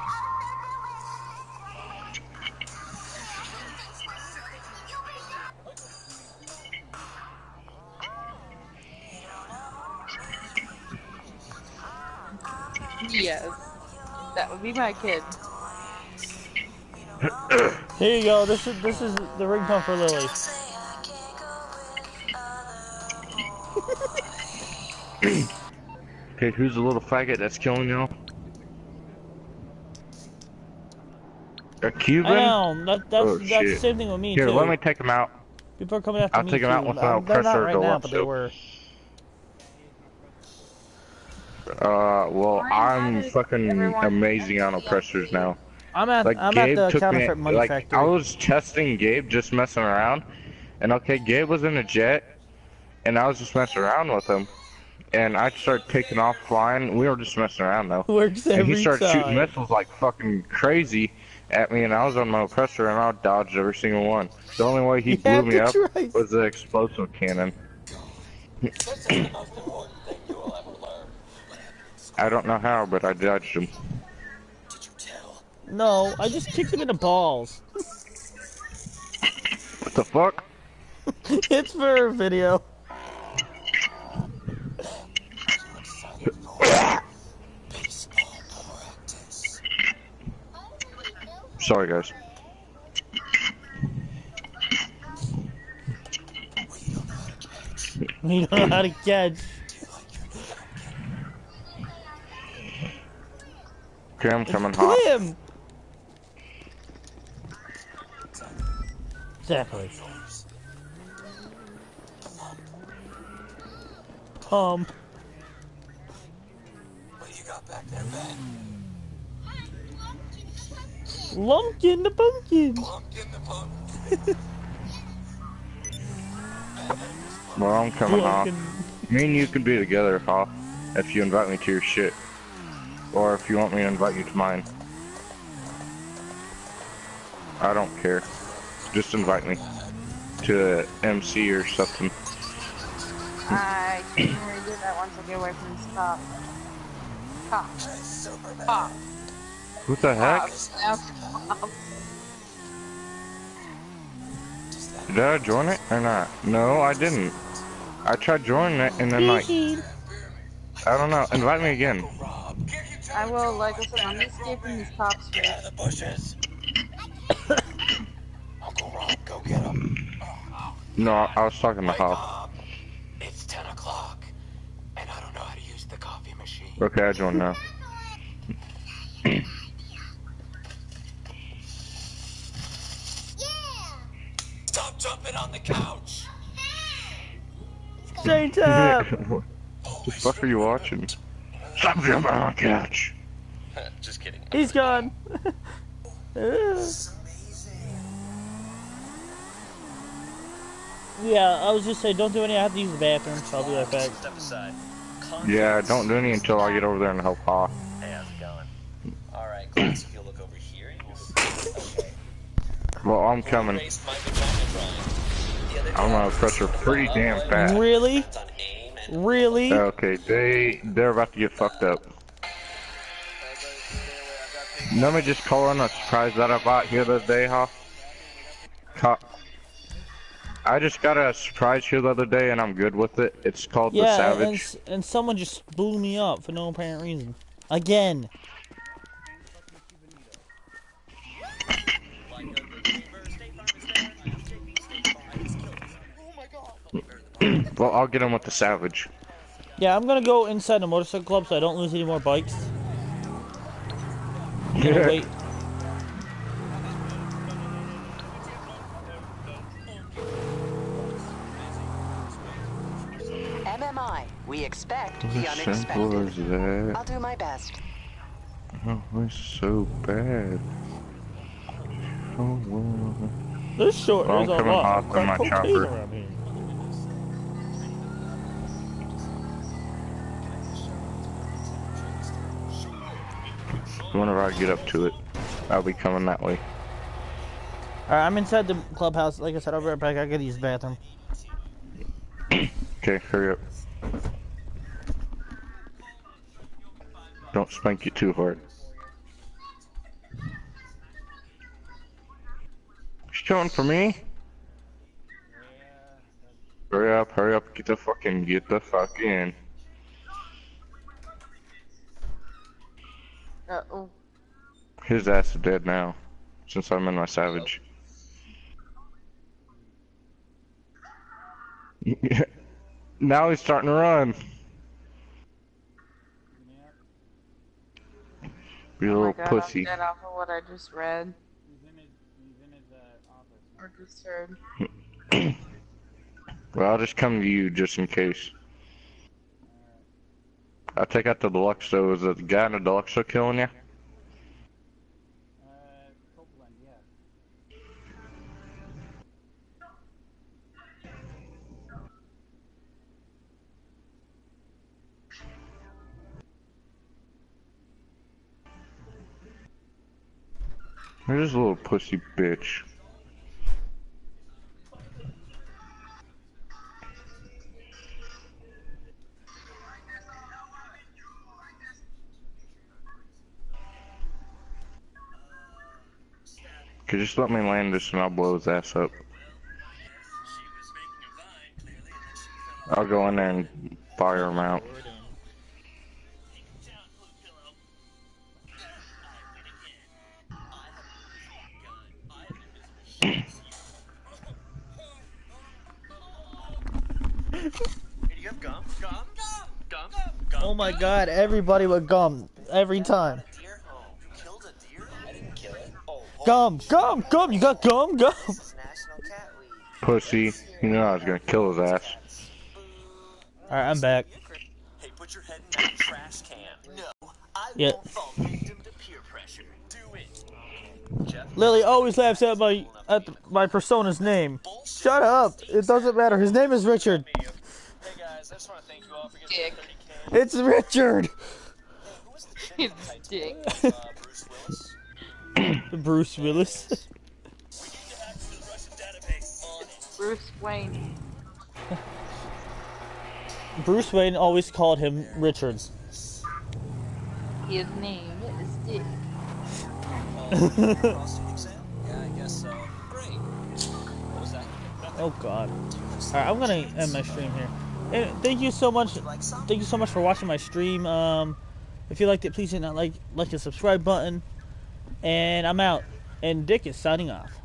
S5: My kid.
S1: Here you go. This is this is the ringtone for Lily.
S11: Okay, who's the little faggot that's killing y'all? A Cuban?
S1: I know. That, that's
S11: Oh,
S1: that's the
S11: shit.
S1: same thing with me
S11: Here,
S1: too.
S11: let me take him out.
S1: People are coming after
S11: I'll
S1: me
S11: take 'em
S1: too.
S11: out with
S1: Uh,
S11: my
S1: They're not right now, but they were.
S11: Uh, well, I'm fucking amazing on oppressors now.
S1: I'm at
S11: Like
S1: I'm
S11: Gabe
S1: at the
S11: took me,
S1: counterfeit money
S11: like
S1: factory.
S11: I was testing Gabe, just messing around, and okay, Gabe was in a jet, and I was just messing around with him, and I started taking off flying. We were just messing around though.
S1: Works
S11: and he
S1: every
S11: started shooting missiles like fucking crazy at me, and I was on my oppressor, and I dodged every single one. The only way he
S1: You
S11: blew me up
S1: try.
S11: was the explosive cannon. I don't know how, but I dodged him. Did you tell?
S1: No, I just kicked him in the balls.
S11: What the fuck?
S1: it's for a video.
S11: Sorry, guys.
S1: We don't know how to catch.
S11: Okay, I'm coming hot.
S1: Him. Exactly. Um.
S6: What do you got back there, Ben?
S1: Lumpkin the pumpkin.
S6: Pumpkin the pumpkin.
S11: Well, I'm coming off.
S1: Lumpkin.
S11: Me and you can be together, huh? If you invite me to your shit. Or if you want me to invite you to mine. I don't care. Just invite me to MC or something.
S5: I can not do that once I get away from this cop. Cop. Cop.
S11: What the heck?
S5: Cops. Now cop.
S11: Did I join it or not? No, I didn't. I tried joining it and then like, I don't know. Invite me again.
S5: I will, like I said, I'm escaping these cops here.
S6: The bushes. Uncle Rob, go get him.
S11: No, I was talking to Hop.
S6: It's 10 o'clock, and I don't know how to use the coffee machine.
S11: Okay, I joined now.
S6: Stop jumping on the couch.
S1: Straight tap.
S11: what the fuck are you watching? Stop jumping on the couch.
S3: Just kidding.
S1: He's gone. yeah, I was just saying, don't do any. I have to use the bathroom, so I'll be right back.
S3: Step aside.
S11: Yeah, don't do any until I get over there and help Hop.
S3: Hey, how's it going? Alright, Glass, if you look over here, you'll see. Okay.
S11: Well, I'm coming.
S3: Erase my vagina drawing. The other day,
S11: I'm
S3: I
S11: gonna press her pretty damn fast.
S1: Really?
S3: On and
S1: Really?
S11: Okay, they they're about to get fucked up. Let me just call in a surprise that I bought here the other day, huh? I just got a surprise here the other day and I'm good with it. It's called the
S1: Yeah, and,
S11: Savage.
S1: s- and someone just blew me up for no apparent reason. Again.
S11: Well, I'll get him with the Savage.
S1: Yeah, I'm gonna go inside the motorcycle club so I don't lose any more bikes.
S11: Yeah.
S1: wait.
S12: MMI. We expect the
S11: As simple
S12: unexpected.
S11: as that.
S12: I'll do my best.
S11: Oh, it's so bad. Oh, well.
S1: This short
S11: Well,
S1: is
S11: I'm
S1: a
S11: coming
S1: lot
S11: off
S1: of
S11: in
S1: crack
S11: my
S1: cocaine
S11: chopper. Whenever I get up to it, I'll be coming that way.
S1: Alright, I'm inside the clubhouse. Like I said, I'll be right back. I gotta use the bathroom.
S11: Okay, hurry up. Don't spank you too hard. She's coming for me. Hurry up, hurry up, get the fucking, get the fuck in.
S5: Uh oh.
S11: His ass is dead now. since I'm in my savage. now he's starting to run. A
S5: Oh
S11: little
S5: god,
S11: pussy.
S5: I'm dead off of what I just read
S4: He's in his, he's in his uh, office.
S5: or just heard.
S11: Well, I'll just come to you just in case. I'll take out the Deluxo though. Is the guy in the Deluxo still killing you? You're just a little pussy bitch. Could you just let me land this and I'll blow his ass up. I'll go in there and fire him out.
S1: Oh my god, everybody with gum. Every time. Oh, oh, gum, gum, gum, you got gum, gum.
S11: Pussy. You know I was gonna kill his ass.
S1: Alright, I'm back.
S6: Hey, put your head in that trash can. No, I
S1: Yeah.
S6: won't fall victim to peer pressure. Do it. Jeff,
S1: Lily always laughs at my at my persona's name. Shut up. It doesn't matter. His name is Richard.
S6: Hey guys, I just want to thank you all for getting
S5: Dick.
S6: 30K.
S1: It's Richard.
S5: It's Dick.
S6: Uh, Bruce Willis.
S1: Bruce Willis.
S6: We need to hack the Russian database. On it.
S5: Bruce Wayne.
S1: Bruce Wayne always called him Richards.
S5: His name is Dick.
S6: Frosty? Yeah, I guess so. Great. What was that?
S1: Oh God. Alright, I'm gonna end my stream here. And thank you so much. Thank you so much for watching my stream. Um, if you liked it, please hit that like, like, and subscribe button. And I'm out. And Dick is signing off.